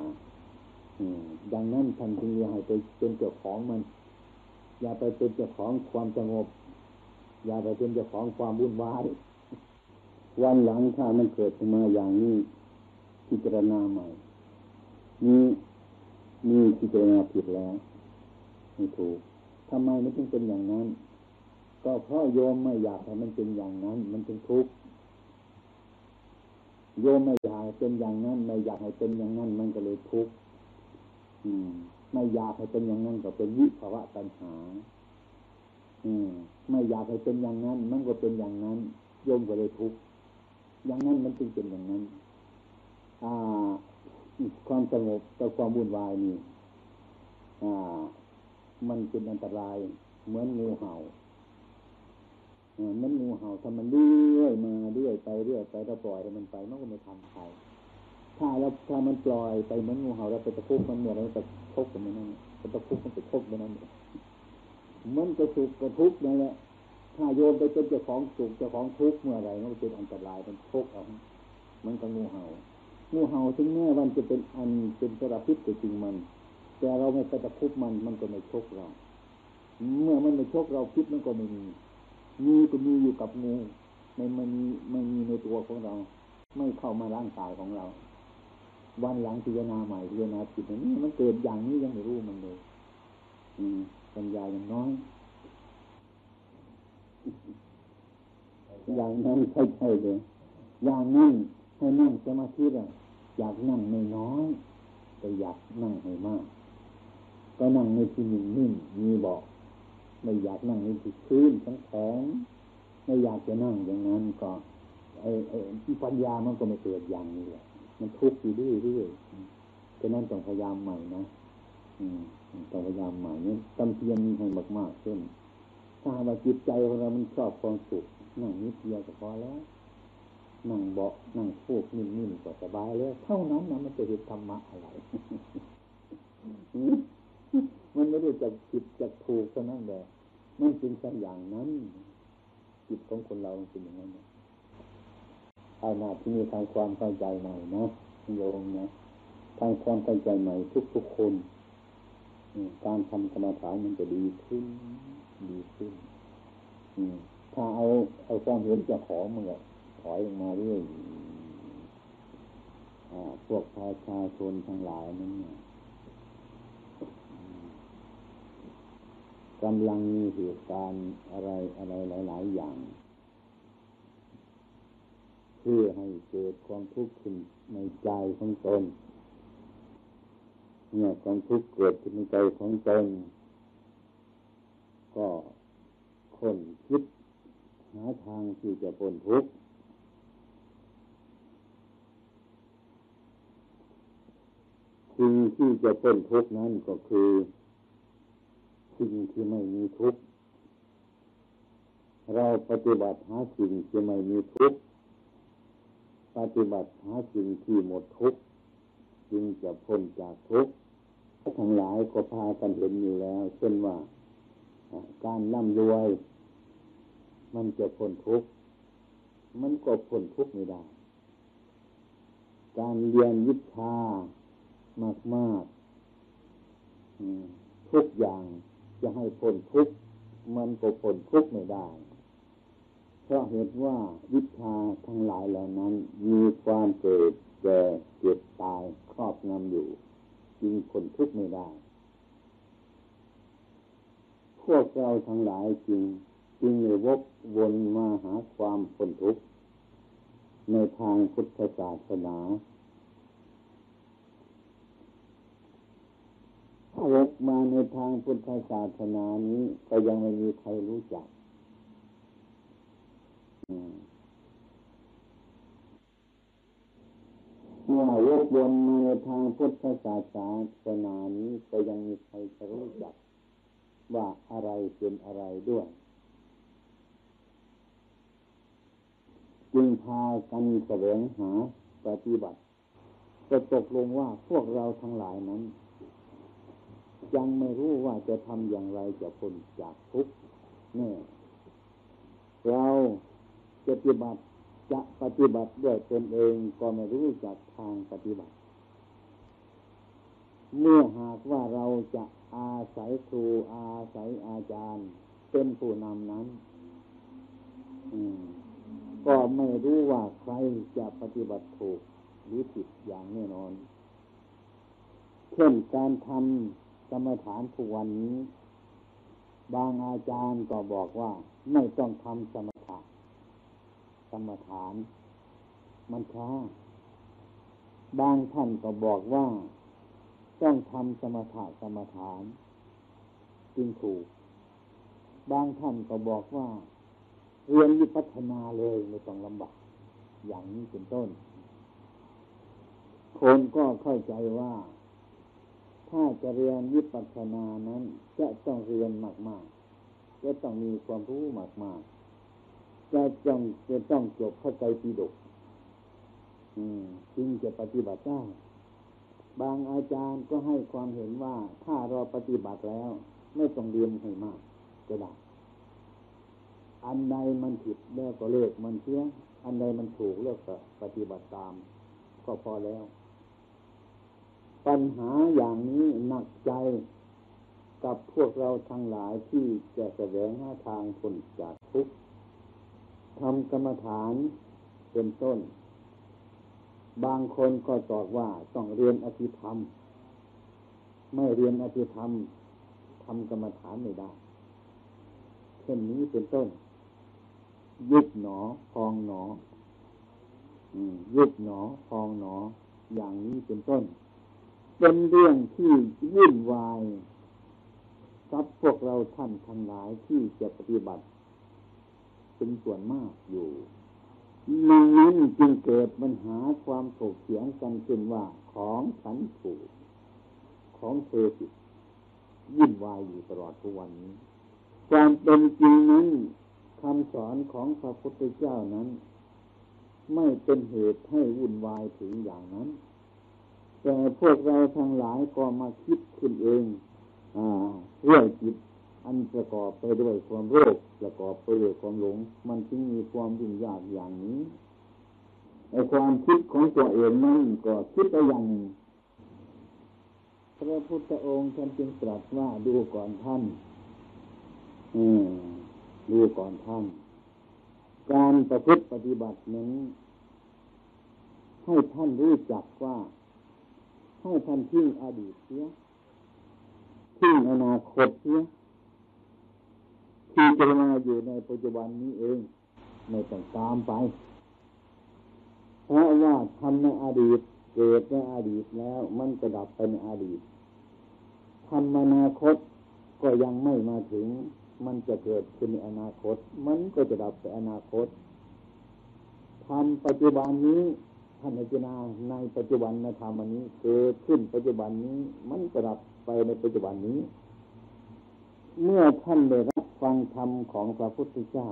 ดังนั้นท่านจึงอย่าให้ไปเป็นเจ้าของมัน อย่าไปเป็นเจ้าของความสงบ อย่าไปเป็นเจ้าของความวุ่นวายวันหลังถ้ามันเกิดขึ้นมาอย่างนี้พิจารณาใหม่นี่นี่พิจารณาผิดแล้วไม่ถูกทำไมมันจึงเป็นอย่างนั้น ก็เพราะโยมไม่อยากให้มันเป็นอย่างนั้น มันเป็นทุกข์โยมไม่อยากเป็นอย่างนั้น ไม่อยากให้เป็นอย่างนั้น มันก็เลยทุกข์ ไม่อยากให้เป็นอย่างนั้นก็เป็นวิภาวะตัณหา อืม ไม่อยากให้เป็นอย่างนั้น มันก็เป็นอย่างนั้นโยมก็เลยทุกข์อย่างนั้นมันจึงเป็นอย่างนั้น อ่าความสงบกับความวุ่นวายนี่อ่า มันเป็นอันตราย เหมือนงูเห่ามันงูเห่าทำมันเรื่อยมาเรื่อยไปเรื่อยไปถ้าปล่อยมันไปมันก็ไม่ทำใคร ถ้าเราถ้ามันปล่อยไปเหมือนงูเห่าเราไปตะคุบมันเมื่อไรตะคุบกันมันนั่นตะคุบมันตะคุบมันนั่นมันจะสุกกระทุกนั่นแหละถ้าโยนไปเป็นเจ้าของสุกเจ้าของทุกข์เมื่อไรมันเป็นอันตรายมันทุกข์เอามันก็งูเห่างูเห่าถึงแม้วันจะเป็นอันเป็นสารพิษก็จริงมัน แต่เราไม่ไปตะคุบมันมันก็ไม่ชกเรา เมื่อมันไม่ชกเราพิษมันก็ไม่มีมีก็มีอยู่กับงูไม่ไม่มีไม่มีในตัวของเรา ไม่เข้ามาร่างกายของเรา วันหลังพิจารณาใหม่พิจารณาจิตนี้มันเกิดอย่างนี้ยังไม่รู้มันเลยอืปัญญายังน้อยอย่างนั้นใช่ใช่เลยอย่างนั้นให้นั่งสมาธิอะอยากนั่งไม่น้อยแต่อยากนั่งให้มาก ก็นั่งในที่นิ่งนิ่งมีบอกไม่อยากนั่งในที่ชื้นทั้งแข็งไม่อยากจะนั่งอย่างนั้นก็ไอ้ไอ้ปัญญามันก็ไม่เกิดอย่างนี้แหละ มันทุกข์อยู่เรื่อยๆฉะนั้นต้องพยายามใหม่นะอืมต้องพยายามใหม่เนี่ยตั้งเพียรให้มากๆเช่นถ้าว่าจิตใจของเรา มันชอบความสุขนั่งนิดเดียวก็พอแล้ว นั่งเบานั่งฟูกนิ่มๆก็สบายแล้วเท่านั้นนะมันจะเห็นธรรมะอะไรมันไม่ได้จะผิดจะถูกเท่านั้นแหละมันเป็นสักอย่างนั้น จิตของคนเราเป็นอย่างนั้น เอาหน้าที่มีทางความเข้าใจใหม่นะโยมนะทางความเข้าใจใหม่ทุกๆคนการทำกรรมฐานมันจะดีขึ้น ดีขึ้นถ้าเอาเอาความเห็นจะขอมันก็ถอยลงมาเรื่อยพวกประชาชนทั้งหลายนั้นกำลังมีเหตุการณ์อะไรอะไรหลาย ๆ อย่าง พื่อให้เกิดความทุกข์ขึ้นในใจของตนเนี่ยความทุกข์เกิดขึ้นในใจของตนก็คนคิดหาทางที่จะพ้นทุกข์สิ่งที่จะพ้นทุกข์นั้นก็คือสิ่งที่ไม่มีทุกข์เราปฏิบัติหาสิ่งที่ไม่มีทุกข์ ปฏิบัติหาสิ่งที่หมดทุกข์จึงจะพ้นจากทุกข์ทั้งหลายก็พากันเห็นอยู่แล้ว เช่นว่า การร่ำรวย มันจะพ้นทุกข์มันก็พ้นทุกข์ไม่ได้ การเรียนวิชามากๆทุกอย่างจะให้พ้นทุกข์มันก็พ้นทุกข์ไม่ได้ เพราะเหตุว่าวิชาทั้งหลายเหล่านั้น มีความเกิดแก่เจ็บตายครอบงำอยู่จึงพ้นทุกข์ไม่ได้ พวกเราทั้งหลายจึงจึงเลยวกวนมาหาความพ้นทุกข์ในทางพุทธศาสนาถ้าวกมาในทางพุทธศาสนานี้ก็ยังไม่มีใครรู้จัก เมื่อวกวนมาในทางพุทธศาสนานี้ก็ยังมีใครจะรู้จัก ว่าอะไรเป็นอะไรด้วย จึงพากันแสวงหาปฏิบัติก็ตกลงว่าพวกเราทั้งหลายนั้น ยังไม่รู้ว่าจะทำอย่างไรจะพ้นจากทุกข์แน่เรา ปฏิบัติจะปฏิบัติด้วยตนเองก็ไม่รู้จักทางปฏิบัติ เมื่อหากว่าเราจะอาศัยครูอาศัยอาจารย์ เป็นผู้นำนั้นก็ไม่รู้ว่าใครจะปฏิบัติถูกหรือผิดอย่างแน่นอน เช่นการทำกรรมฐานทุกวันนี้ บางอาจารย์ก็บอกว่าไม่ต้องทำสมถ กรรมฐาน มันช้าบางท่านก็บอกว่า ต้องทำสมถะกรรมฐาน จึงถูก บางท่านก็บอกว่า เรียนวิปัฒนาเลยไม่ต้องลำบากอย่างนี้เป็นต้น คนก็เข้าใจว่า ถ้าจะเรียนวิปัสสนานั้น จะต้องเรียนมาก ๆ จะต้องมีความรู้มาก ๆ จะต้องจะต้องจบเข้าใจปีดกจึงจะปฏิบัติได้บางอาจารย์ก็ให้ความเห็นว่าถ้าเราปฏิบัติแล้ว ไม่ต้องเรียนให้มากก็ได้อันใดมันผิดแล้วก็เลิกมันเสียอันใดมันถูกแล้วก็ปฏิบัติตาม ก็พอแล้ว ปัญหาอย่างนี้หนักใจกับพวกเราทั้งหลายที่จะแสวงหาทางพ้นจากทุกข์ ทำกรรมฐานเป็นต้น บางคนก็ตอบว่าต้องเรียนอภิธรรม ไม่เรียนอภิธรรมทำกรรมฐานไม่ได้เช่นนี้เป็นต้น ยุบหนอพองหนอยุบหนอพองหนอ อย่างนี้เป็นต้น เป็นเรื่องที่วุ่นวายกับพวกเราท่านทั้งหลายที่จะปฏิบัติ เป็นส่วนมากอยู่นังนั้นจึงเกิดปัญหาความถกเถียงกันขึ้นว่าของฉันถูก ของเธอผิดยิ่งวายอยู่ตลอดทุกวันนี้ ความเป็นจริงนั้นคำสอนของพระพุทธเจ้านั้น ไม่เป็นเหตุให้วุ่นวายถึงอย่างนั้น แต่พวกเราทั้งหลายก็มาคิดขึ้นเองเรื่องจิต อันประกอบไปด้วยความโรคประกอบไปด้วยความหลง มันจึงมีความยุ่งยากอย่างนี้ไอความคิดของตัวเองนั้นก็คิดไปอย่างพระพุทธองค์ท่านจึงตรัสว่าดูก่อนท่านอืมดูก่อนท่าน การประพฤติปฏิบัตินั้นให้ท่านรู้จักว่า ให้ท่านทิ้งอดีตเสียทิ้งอนาคตเสีย ที่จะมาอยู่ในปัจจุบันนี้เอง ไม่ต้องตามไป เพราะว่าทำในอดีต เกิดในอดีตแล้ว มันจะดับไปในอดีตทำอนาคตก็ยังไม่มาถึง มันจะเกิดขึ้นในอนาคต มันก็จะดับไปอนาคตทำปัจจุบันนี้ท่านอาจารย์ในปัจจุบันในธรรมนี้ เกิดขึ้นปัจจุบันนี้ มันจะดับไปในปัจจุบันนี้ เมื่อท่านได้ ฟังธรรมของพระพุทธเจ้า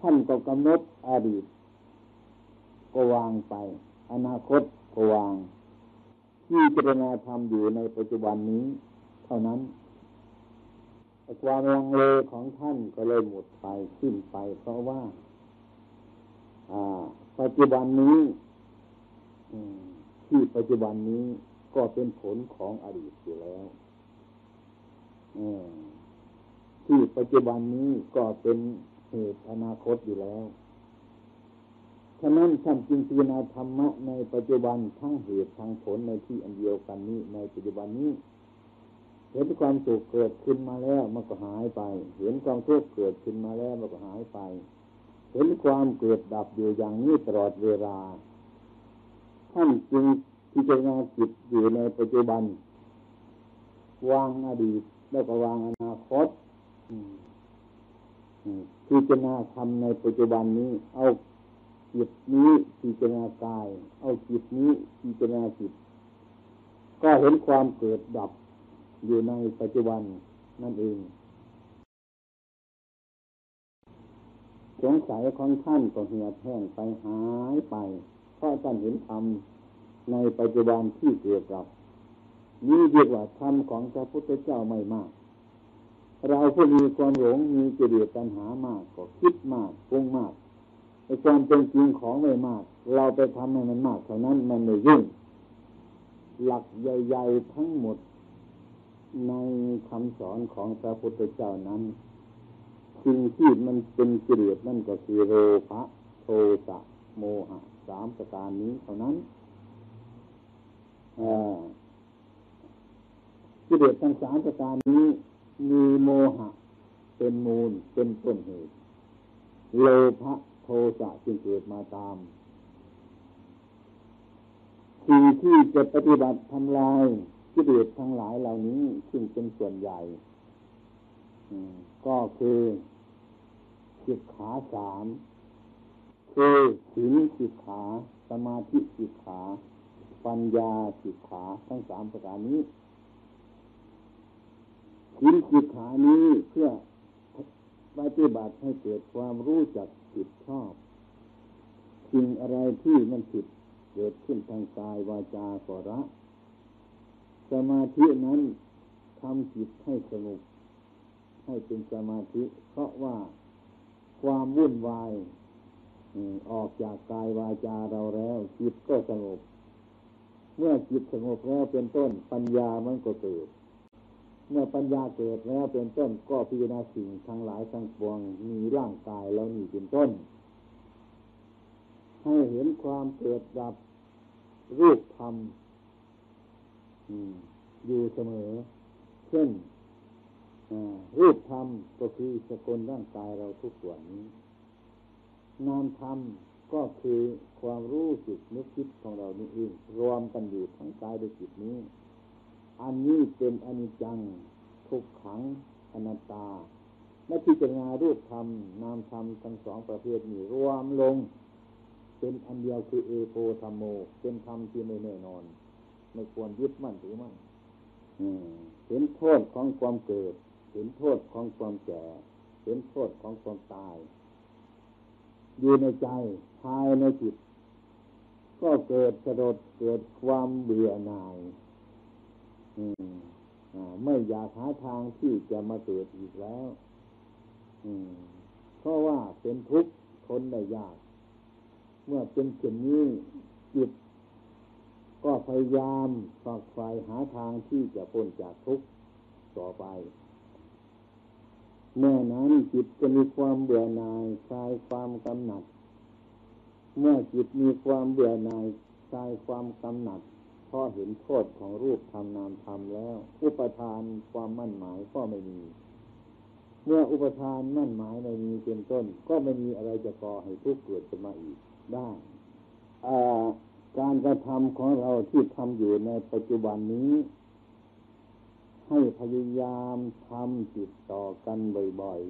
ท่านก็กำหนดอดีต ก็วางไป อนาคตก็วางที่เจรณาธรรมอยู่ในปัจจุบันนี้ เท่านั้นความลังเลของท่านก็เลยหมดไปสิ้นไปเพราะว่าปัจจุบันนี้ที่ปัจจุบันนี้ก็เป็นผลของอดีตอยู่แล้ว ที่ปัจจุบันนี้ก็เป็นเหตุอนาคตอยู่แล้ว ฉะนั้นท่านจึงพิจารณาธรรมะในปัจจุบันทั้งเหตุทั้งผลในที่อันเดียวกันนี้ในปัจจุบันนี้ เห็นความสุขเกิดขึ้นมาแล้วมันก็หายไป เห็นความทุกข์เกิดขึ้นมาแล้วมันก็หายไป เห็นความเกิดดับอยู่อย่างนี้ตลอดเวลา ท่านจึงพิจารณาจิตอยู่ในปัจจุบัน วางอดีตแล้วก็วางอนาคต พิจารณาทำในปัจจุบันนี้ เอาจิตนี้พิจารณากาย เอาจิตนี้พิจารณาจิต ก็เห็นความเกิดดับอยู่ในปัจจุบันนั่นเองสงสัยของท่านก็เหี่ยแห้งไปหายไป เพราะท่านเห็นธรรมในปัจจุบันที่เกิดดับนี่เรียกว่าธรรมของพระพุทธเจ้าไม่มาก เราผู้มีความหลงมีจิตปัญหามากก็คิดมากปรุงมากในความเป็นจริงของไม่มาก เราไปทำให้มันมากเท่านั้นมันไม่ยุ่งหลักใหญ่ ๆ ทั้งหมดในคำสอนของพระพุทธเจ้านั้นสิ่งที่มันเป็นเกิเลสนั่นก็คือโลภะโทสะโมหะสามประการนี้เท่านั้นกิเลสทั้งสามประการนี้ มีโมหะ เป็นมูลเป็นต้นเหตุโลภะโทสะจึงเกิดมาตามสิ่งที่จะปฏิบัติทำลายกิเลสทั้งหลายเหล่านี้ซึ่งเป็นส่วนใหญ่ก็คือสิกขาสามคือศีลสิกขาสมาธิสิกขา ปัญญาสิกขาทั้งสามประการนี้ ศีลสิกขานี้เพื่อปฏิบัติให้เกิดความรู้จักผิดชอบสิ่งอะไรที่มันผิดเกิดขึ้นทางกายวาจาก็ระสมาธินั้นทำจิตให้สงบให้เป็นสมาธิ เพราะว่าความวุ่นวายออกจากกายวาจาเราแล้ว จิตก็สงบ เมื่อจิตสงบแล้วเป็นต้นปัญญามันก็เกิด เมื่อปัญญาเกิดแล้วเป็นต้นก็พิจารณาสิ่งทั้งหลายทั้งปวงมีร่างกายแล้วนี่เป็นต้น ให้เห็นความเกิดดับรูปธรรมอยู่เสมอ เช่นรูปธรรมก็คือสกลร่างกายเราทุกส่วนนี้ นามธรรมก็คือความรู้สึกนึกคิดของเรานี่เองรวมกันอยู่ทั้งกายด้วยจิตนี้ อันนี้เป็นอนิจจังทุกขังอนัตตาและพิจารณารูปธรรมนามธรรมทั้งสองประเภทนี้รวมลง เป็นอันเดียวคือเอโกธรรมโม เป็นธรรมที่ไม่แน่นอน ไม่ควรยึดมั่นถือมั่นเห็นโทษของความเกิด เห็นโทษของความแก่ เห็นโทษของความตาย อยู่ในใจภายในจิต ก็เกิดสะดดเกิดความเบื่อหน่าย ไม่อยากหาทางที่จะมาเกิดอีกแล้วเพราะว่าเป็นทุกข์ทนได้ยาก เมื่อเป็นเช่นนี้จิตก็พยายามฝักใฝ่หาทางที่จะพ้นจากทุกข์ต่อไป เมื่อนั้นจิตจะมีความเบื่อหน่ายคลายความกำหนัด เมื่อจิตมีความเบื่อหน่ายคลายความกำหนัด พอเห็นโทษของรูปธรรมนามธรรมแล้ว อุปทานความมั่นหมายก็ไม่มี เมื่ออุปทานมั่นหมายไม่มีเป็นต้น ก็ไม่มีอะไรจะก่อให้ทุกข์เกิดขึ้นมาอีกได้การกระทำของเราที่ทำอยู่ในปัจจุบันนี้ ให้พยายามทำติดต่อกันบ่อย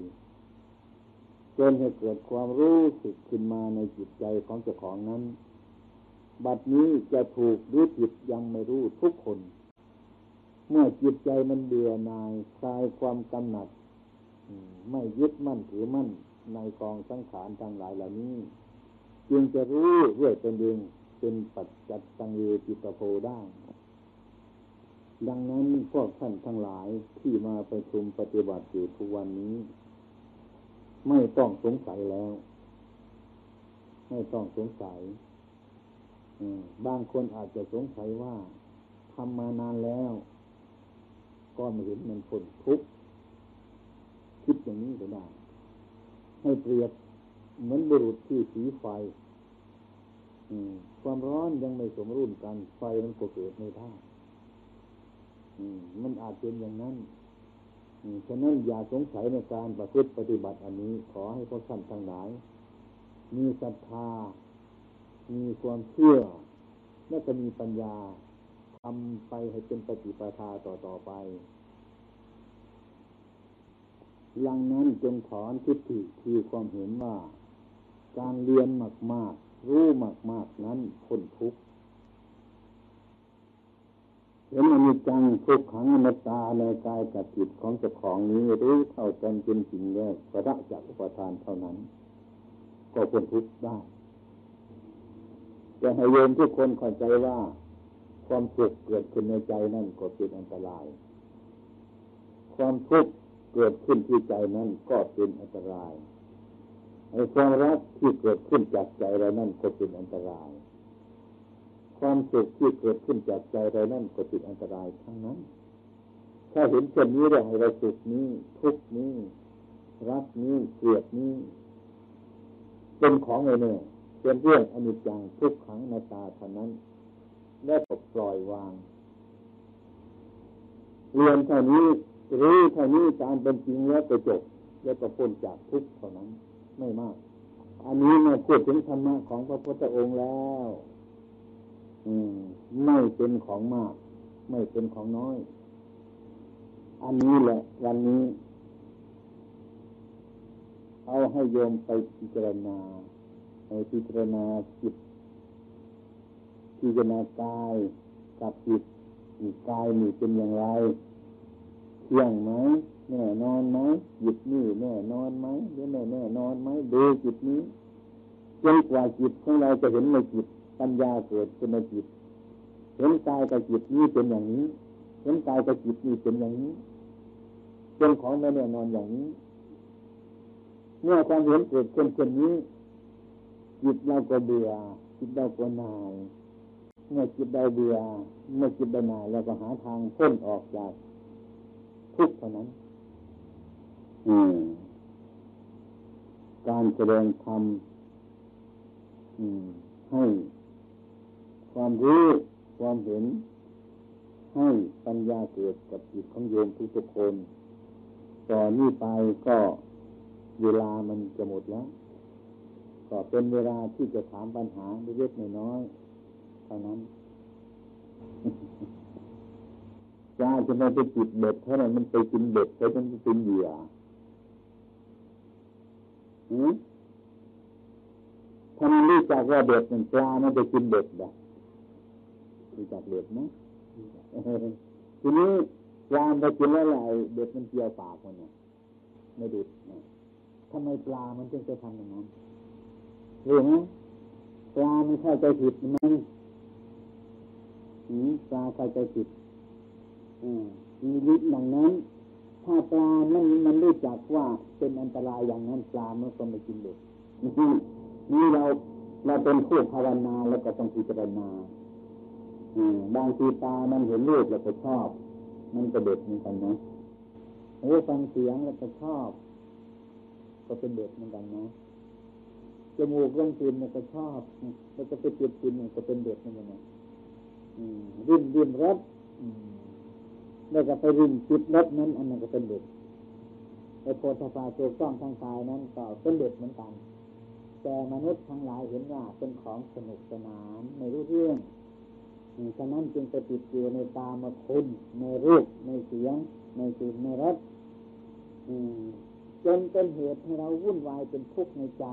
ๆจนให้เกิดความรู้สึกขึ้นมาในจิตใจของเจ้าของนั้น บัดนี้จะถูกหรือผิดยังไม่รู้ทุกคน เมื่อจิตใจมันเบื่อหน่ายคลายความกำหนัดไม่ยึดมั่นถือมั่นในกองสังขารทั้งหลายเหล่านี้ จึงจะรู้เรื่อยเป็นเองเป็นปัจจัตตังเวจิตโพได้ดังนั้นพวกท่านทั้งหลายที่มาประชุมปฏิบัติอยู่ทุกวันนี้ ไม่ต้องสงสัยแล้ว ไม่ต้องสงสัย บางคนอาจจะสงสัยว่าทำมานานแล้ว ก็ไม่เห็นมันผลทุกข์คิดอย่างนี้ก็ได้ ให้เปรียบเหมือนบุรุษที่สีไฟความร้อนยังไม่สมรุ่นกัน ไฟมันก็เกิดไม่ได้มันอาจเป็นอย่างนั้นฉะนั้นอย่าสงสัยในการประพฤติปฏิบัติอันนี้ ขอให้พวกท่านทั้งหลาย มีศรัทธา มีความเชื่อ และจะมีปัญญาทำไปให้เป็นปฏิปทาต่อต่อไปหลังนั้นจงถอนทิฏฐิคือความเห็นว่า การเรียนมาก ๆ รู้มาก ๆ นั้นพ้นทุกข์เห็นอนิจจังทุกขังอนัตตาในกายกับจิตของเจ้าของนี้รู้เท่ากันเป็นจริงแล้วกระจากอุปทานเท่านั้น ก็พ้นทุกข์ได้ จะให้โยมทุกคนเข้าใจว่า ความสุขเกิดขึ้นในใจนั่นก็เป็นอันตราย ความทุกข์เกิดขึ้นที่ใจนั่นก็เป็นอันตรายไอ้ความรักที่เกิดขึ้นจากใจเรานั่นก็เป็นอันตราย ความสุขที่เกิดขึ้นจากใจเรานั่นก็ติดอันตรายทั้งนั้น ถ้าเห็นเช่นนี้เราให้เราสุขนี้ทุกนี้ รักนี้เกลียดนี้เป็นของอะไงเนี่ย เป็นเรื่องอนิจจังทุกขังนาตาเท่านั้น และปลดปล่อยวางเรียนเท่านี้รู้เท่านี้การเป็นจริงแล้วก็จบแล้วก็พ้นจากทุกเท่านั้น ไม่มาก อันนี้มาพูดถึงธรรมะของพระพุทธองค์แล้วไม่เป็นของมาก ไม่เป็นของน้อย อันนี้แหละ วันนี้ เอาให้โยมไปพิจารณา ไปพิจารณาจิตพิจารณากายกับจิตกายนี่เป็นอย่างไรเที่ยงไหมแน่นอนไหมจิตนี่แน่นอนไหมหรือแน่แน่นอนไหมดูจิตนี้จนกว่าจิตของเราจะเห็นในจิตปัญญาเกิดขึ้นในจิตเห็นกายกับจิตนี้เป็นอย่างนี้เห็นกายกับจิตนี้เป็นอย่างนี้เป็นของไม่แน่นอนอย่างนี้เมื่อความเห็นเกิดขึ้นเช่นนี้ จิตเราก็เบื่อจิตเราก็นายเมื่อจิตเราเบื่อเมื่อจิตเรานายเราก็หาทางพ้นออกจากทุกข์เท่านั้นอืมการแสดงธรรมให้ความรู้ความเห็น ให้ปัญญาเกิดกับจิตของโยมทุกคนต่อนนี้ไปก็เวลามันจะหมดแล้ว ก็เป็นเวลาที่จะถามปัญหาเล็กๆน้อยๆเท่านั้นจาจะไม่ไปจิตเบ็ดเท่านั้นมันไปกินเบ็ดเพราะมันเป็นเหยื่ออืมถ้ามันรู้จักว่าเบ็ดมันปลามันจะกินเบ็ดแบบรู้จักเบ็ดไหมทีนี้ปลาไปกินแล้วไรเบ็ดมันเกี่ยวปากมันเนี่ยไม่ดุดนะทำไมปลามันจึงจะทำอย่างนั้น รู้ไหมปลามันเข้าใจผิดมันปลาเข้าใจผิดมีฤทธิ์อย่างนั้น ถ้าปลามันมันรู้จักว่าเป็นอันตรายอย่างนั้นปลามันก็ไม่กินเด็กนี่เราเราเป็นผู้ภาวนาแล้วก็ต้องพิจารณาบางทีตามันเห็นรูปแล้วก็ชอบ มันก็เด็ดเหมือนกันนะหูฟังเสียงแล้วก็ชอบ ก็เป็นเด็ดเหมือนกันนะ จมูกเรื่องกินมันก็ชอบแล้วก็ไปจิดกินมันก็เป็นเด็ดเหมือนกันนะดิ้นดิ้นรสแล้วก็ไปริมจิตรสนั้น อันนั้นก็เป็นเด็ดไอ้โพธาภาตัวกล้องทางกายนั้นก็เป็นเด็ดเหมือนกัน แต่มนุษย์ทั้งหลายเห็นว่าเป็นของสนุกสนานไม่รู้เรื่องฉะนั้นจึงไปติดอยู่ในตามาคุณในรูปในเสียง ในสิ่นในรสจนเป็นเหตุให้เราวุ่นวายเป็นทุกข์ในใจ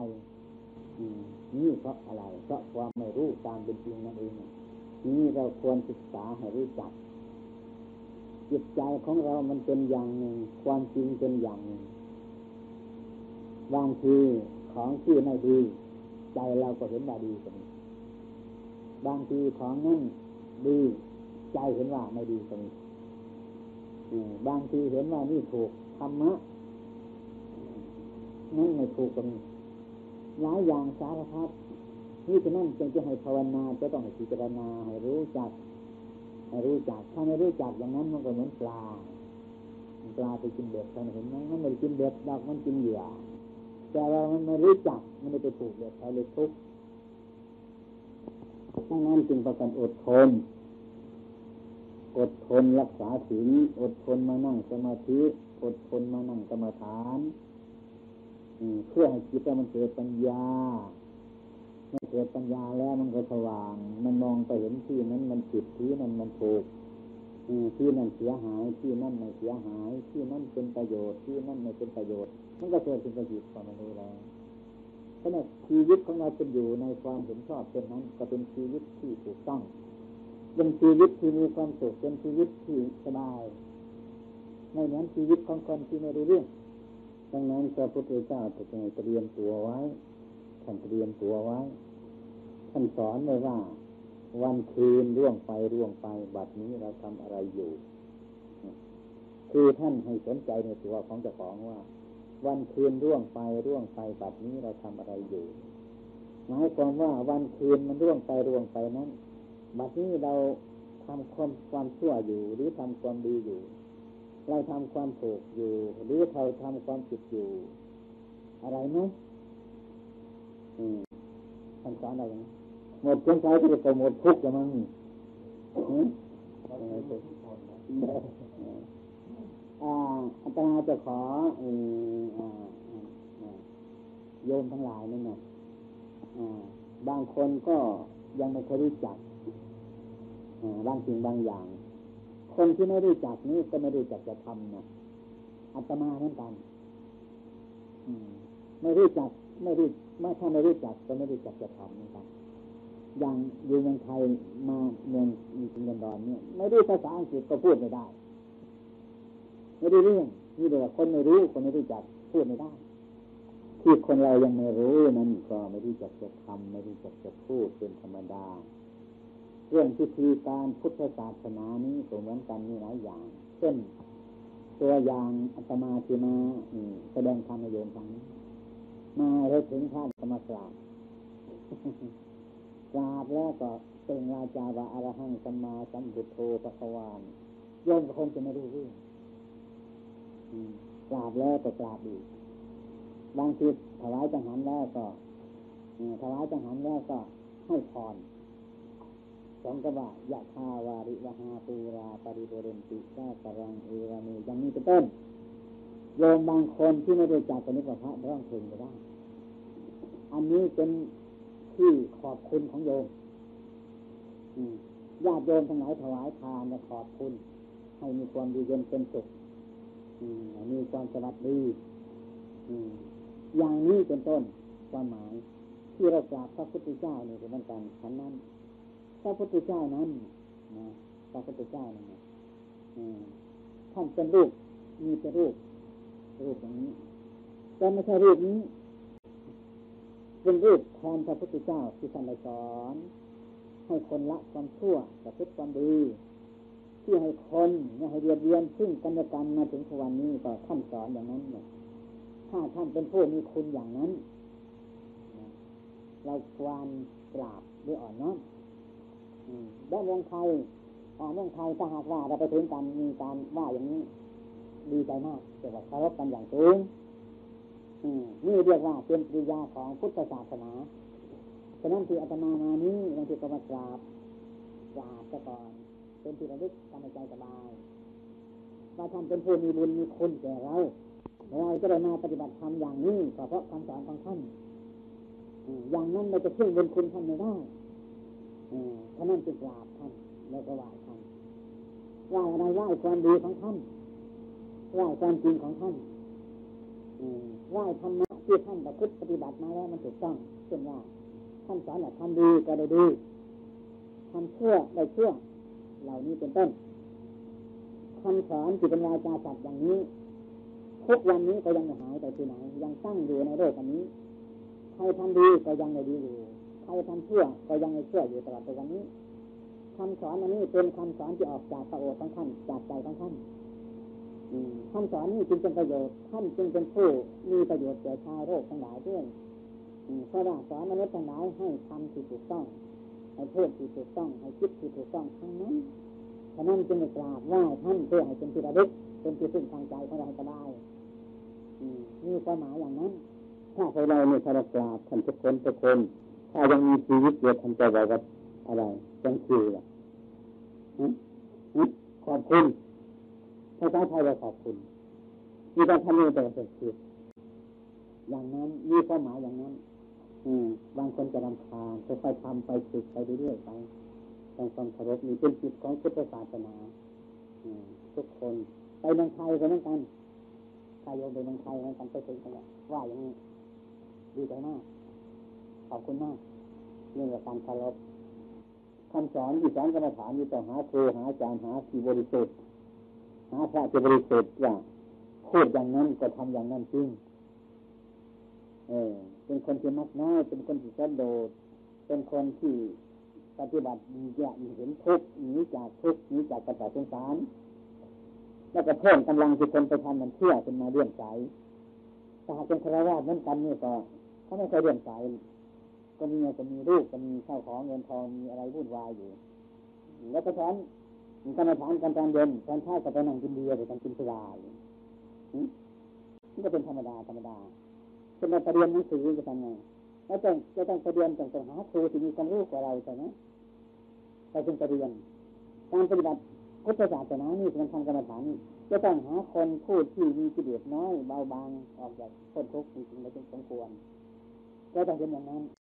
นี่เพราะอะไร เพราะความไม่รู้ตามเป็นจริงนั่นเองนี่เราควรศึกษาให้รู้จัก จิตใจของเรามันเป็นอย่างหนึ่ง ความจริงเป็นอย่างหนึ่งบางทีของที่ไม่ดี ใจเราก็เห็นว่าดีกันบางทีของนั้นดี ใจเห็นว่าไม่ดีกันบางทีเห็นว่านี่ถูกธรรมะนั่นไม่ถูกกัน หลายอย่างสารพัดนี่ฉะนั้นจึงจะให้ภาวนาจะต้องให้พิจารณาให้รู้จักให้รู้จักถ้าไม่รู้จักอย่างนั้นมันก็เหมือนปลาปลาไปกินเบ็ดท่านเห็นไหมมันไม่กินเบ็ดดอกมันกินเหยื่อแต่เรามันไม่รู้จักมันไม่ไปถูกเบ็ดเขาเลยทุกข์ดังนั้นจึงประกันอดทน อดทนรักษาศีลอดทนมานั่งสมาธิ อดทนมานั่งกรรมฐาน เพื่อให้จิตมันเกิดปัญญาเมันเกิดปัญญาแล้วมันก็สว่าง มันมองไปเห็นที่นั้นมันผิดที่นั้นมันถูกที่นั่นเสียหายที่นั่นไม่เสียหาย ที่นั่นเป็นประโยชน์ที่นั่นไม่เป็นประโยชน์มันก็เกิดเป็นประโยชน์ความรู้แล้วเพราะนั้นชีวิตของเราเป็นอยู่ในความเห็นชอบเป็นนั้นก็เป็นชีวิตที่ถูกต้องเป็นชีวิตที่มีความสุขเป็นชีวิตที่สบายไม่เหมือนชีวิตของคนที่ไม่รู้เรื่อง ดังนั้นพระพุทธเจ้าจะเตรียมตัวไว้ ท่านเตรียมตัวไว้ ท่านสอนไว้ว่า วันคืนร่วงไปร่วงไป บัดนี้เราทำอะไรอยู่ คือท่านให้สนใจในตัวของเจ้าของว่า วันคืนร่วงไปร่วงไป บัดนี้เราทำอะไรอยู่ หมายความว่าวันคืนมันร่วงไปร่วงไปนั้น บัดนี้เราทำความความชั่วอยู่หรือทำความดีอยู่ เราทำความถูกอยู่ หรือเราทำความผิดอยู่ อะไรไหมท่านสอนอะไรหมดคนใช้ก็จะหมดทุกข์แล้วมั้งอาจารย์จะขอโยมทั้งหลายนี่นะบางคนก็ยังไม่เคยรู้จักบางสิ่งบางอย่าง คนที่ไม่รู้จักนี้ก็ไม่รู้จักจะทำนะอัตมาเหมือนกันไม่รู้จักไม่รู้ไม่ถ้าไม่รู้จักก็ไม่รู้จักจะทำนะครับอย่างอยู่เมืองไทยมาเมืองมีเงินดอนเนี่ย ไม่รู้ภาษาอังกฤษก็พูดไม่ได้ ไม่ได้เรื่องนี่เดียวคนไม่รู้คนไม่รู้จักพูดไม่ได้ที่คนเรายังไม่รู้นั้นก็ไม่รู้จักจะทำไม่รู้จักจะพูดเป็นธรรมดา เรื่องพิธีการพุทธศาสนานี้ก็เหมือนกันมีหลายอย่าง เช่นตัวอย่างอาตมาที่มาแสดงธรรมโยมทางนี้มาเลยถึงท่านสมกราบกราบแล้วก็เป็นราจาวาอรหังสัมมาสัมพุทโธปะควานโยมก็คงจะไม่รู้เรื่องกราบแล้วก็กราบอีกบางทีถวายจังหันแล้วก็ถวายจังหันแล้วก็ให้พร สองกว่ายะคาวาริวหาปูราปริโภเรนติกาสรังเอรามียังมีเป็นต้นโยมบางคนที่ไม่ได้จักกันนี้ก็พระร้องเพลงก็ได้ อันนี้เป็นที่ขอบคุณของโยมญาติโยมทั้งหลายถวายทานและขอบคุณ ให้มีความดีเย็นเป็นสุขมีความสวัสดีอย่างนี้เป็นต้นความหมาย ที่เรากราบพระพุทธเจ้าเนี่ยเป็นการฉันนั้น พระพุทธเจ้านั้นนะพระพุทธเจ้านั้นท่านเป็นรูปมีแต่รูปรูปอย่างนี้แต่ไม่ใช่รูปนี้ เป็นรูปแทนพระพุทธเจ้าที่ท่านสอน ให้คนละความชั่วประพฤติความดีที่ให้คนไม่ให้เรียนเรียนซึ่งกันและกันมาถึงทุกวันนี้ก็ท่านสอนอย่างนั้นเนี่ยถ้าท่านเป็นผู้มีคุณอย่างนั้น เราควรกราบด้วยอ่อนน้อม ด้านเมืองไทยอ่อนเมืองไทยถ้าหากว่าเราไปถึงกันมีการว่าอย่างนี้ ดีใจมากเกี่ยวกับเคารพกันอย่างสูงนี่เรียกว่าเป็นปริยาของพุทธศาสนาฉะนั้นที่อาตมามานี้บางทีก็มากราบกราบซะก่อนเป็นที่ระลึกทำใใจสบายว่าท่านเป็นผู้มีบุญมีคุณแก่เราเราจะได้มาปฏิบัติธรรมอย่างนี้เพราะคำสอนของท่านอย่างนั้นเราจะเชื่อบุญคุณท่านไม่ได้ ฉะนั้นจึงกราบท่านแล้วก็ไหว้ท่านไหว้อะไรไหว้ความดีของท่านไหว้ความจริงของท่านไหว้ธรรมะที่ท่านประพฤติปฏิบัติมาแล้วมันถูกต้องเช่นว่าท่านสอนว่าทำดีก็ได้ดีทำชั่วได้ชั่วเหล่านี้เป็นต้นคำสอนจิตปัญญาจาสัตว์อย่างนี้ทุกวันนี้ก็ยังไม่หายไปที่ไหนยังตั้งอยู่ในโลกอันนี้ใครทำดีก็ยังได้ดีอยู่ ใครทำชั่วก็ยังได้ชั่วอยู่ตลอดวันนี้คำสอนอันนี้เป็นคำสอนที่ออกจากพระโอษฐ์ของท่านจากใจของท่านคำสอนนี้จึงเป็นประโยชน์ท่านจึงเป็นผู้มีประโยชน์แก่ชาวโลกทั้งหลายด้วยเพราะว่าสอนมนุษย์ทั้งหลายให้ทำที่ถูกต้องให้พูดที่ถูกต้องให้คิดที่ถูกต้องทั้งนั้นฉะนั้นจึงกราบไหว้ท่านเพื่อให้เป็นที่ระลึกเป็นที่พึ่งทางใจของเราสบายมีความหมายอย่างนั้น ถ้าเราเนี่ยถ้าเรากราบท่านทุกคนทุกคน ถ้ายังมีชีวิตอยู่ท่านจะบอกว่าอะไรจังคือล่ะขอบคุณภาษาไทยเราขอบคุณมีการทำให้แต่เป็นคืออย่างนั้นมีความหมายอย่างนั้น อืบางคนจะรำคาญค่อยๆทำไปฝึกไปเรื่อยๆไปต้องความเคารพมีเป็นจิตของพุทธศาสนาทุกคนไปเมืองไทยก็เหมือนกันถ้าโยมไปเมืองไทยเหมือนกันไปถึงกันว่าอย่างนี้ดีใจมาก อบคุณมากเรื่องการคารพคำสอนที่สอนกรรมฐานอยู่ต้อหาครูหาอาจารย์หาที่บริสุทธิ์หาพระที่บริสุทธิ์ว่าพูดอย่างนั้นก็ทำอย่างนั้นจริงเออเป็นคนที่มักน้อยเป็นคนที่สันโดษเป็นคนที่ปฏิบัติดีแย่เห็นทุกข์หนีจากทุกข์หนีจากกระแสสงสาร แล้วก็เพิ่มกำลังที่คนไปทำมันเชื่อเป็นมาเรื่องใจถ้าหากเป็นคารวะเหมือนกันนี่ก็เขาไม่เคยเรื่องใจ ก็มีจะมีรูปจะมีข้าวของเงินทองมีอะไรวุ่นวายอยู่ แล้วก็ฉันมีกรรมฐานกันตอนเย็นตอนเช้าก็ไปนั่งกินเบียร์ไปกันกินสุราอยู่นี่ก็เป็นธรรมดาธรรมดาจะมาเรียนหนังสือจะทำไงแล้วจะจะต้องเรียนต้องหาครูที่มีความรู้กว่าเราใช่ไหมไปจึงเรียนการปฏิบัติพุทธศาสนานี่เป็นทางกรรมฐานจะต้องหาคนพูดที่มีกิเลสน้อยเบาบางออกจากพ้นทุกข์จริงๆไม่เป็นสมควรก็ต้องเป็นอย่างนั้น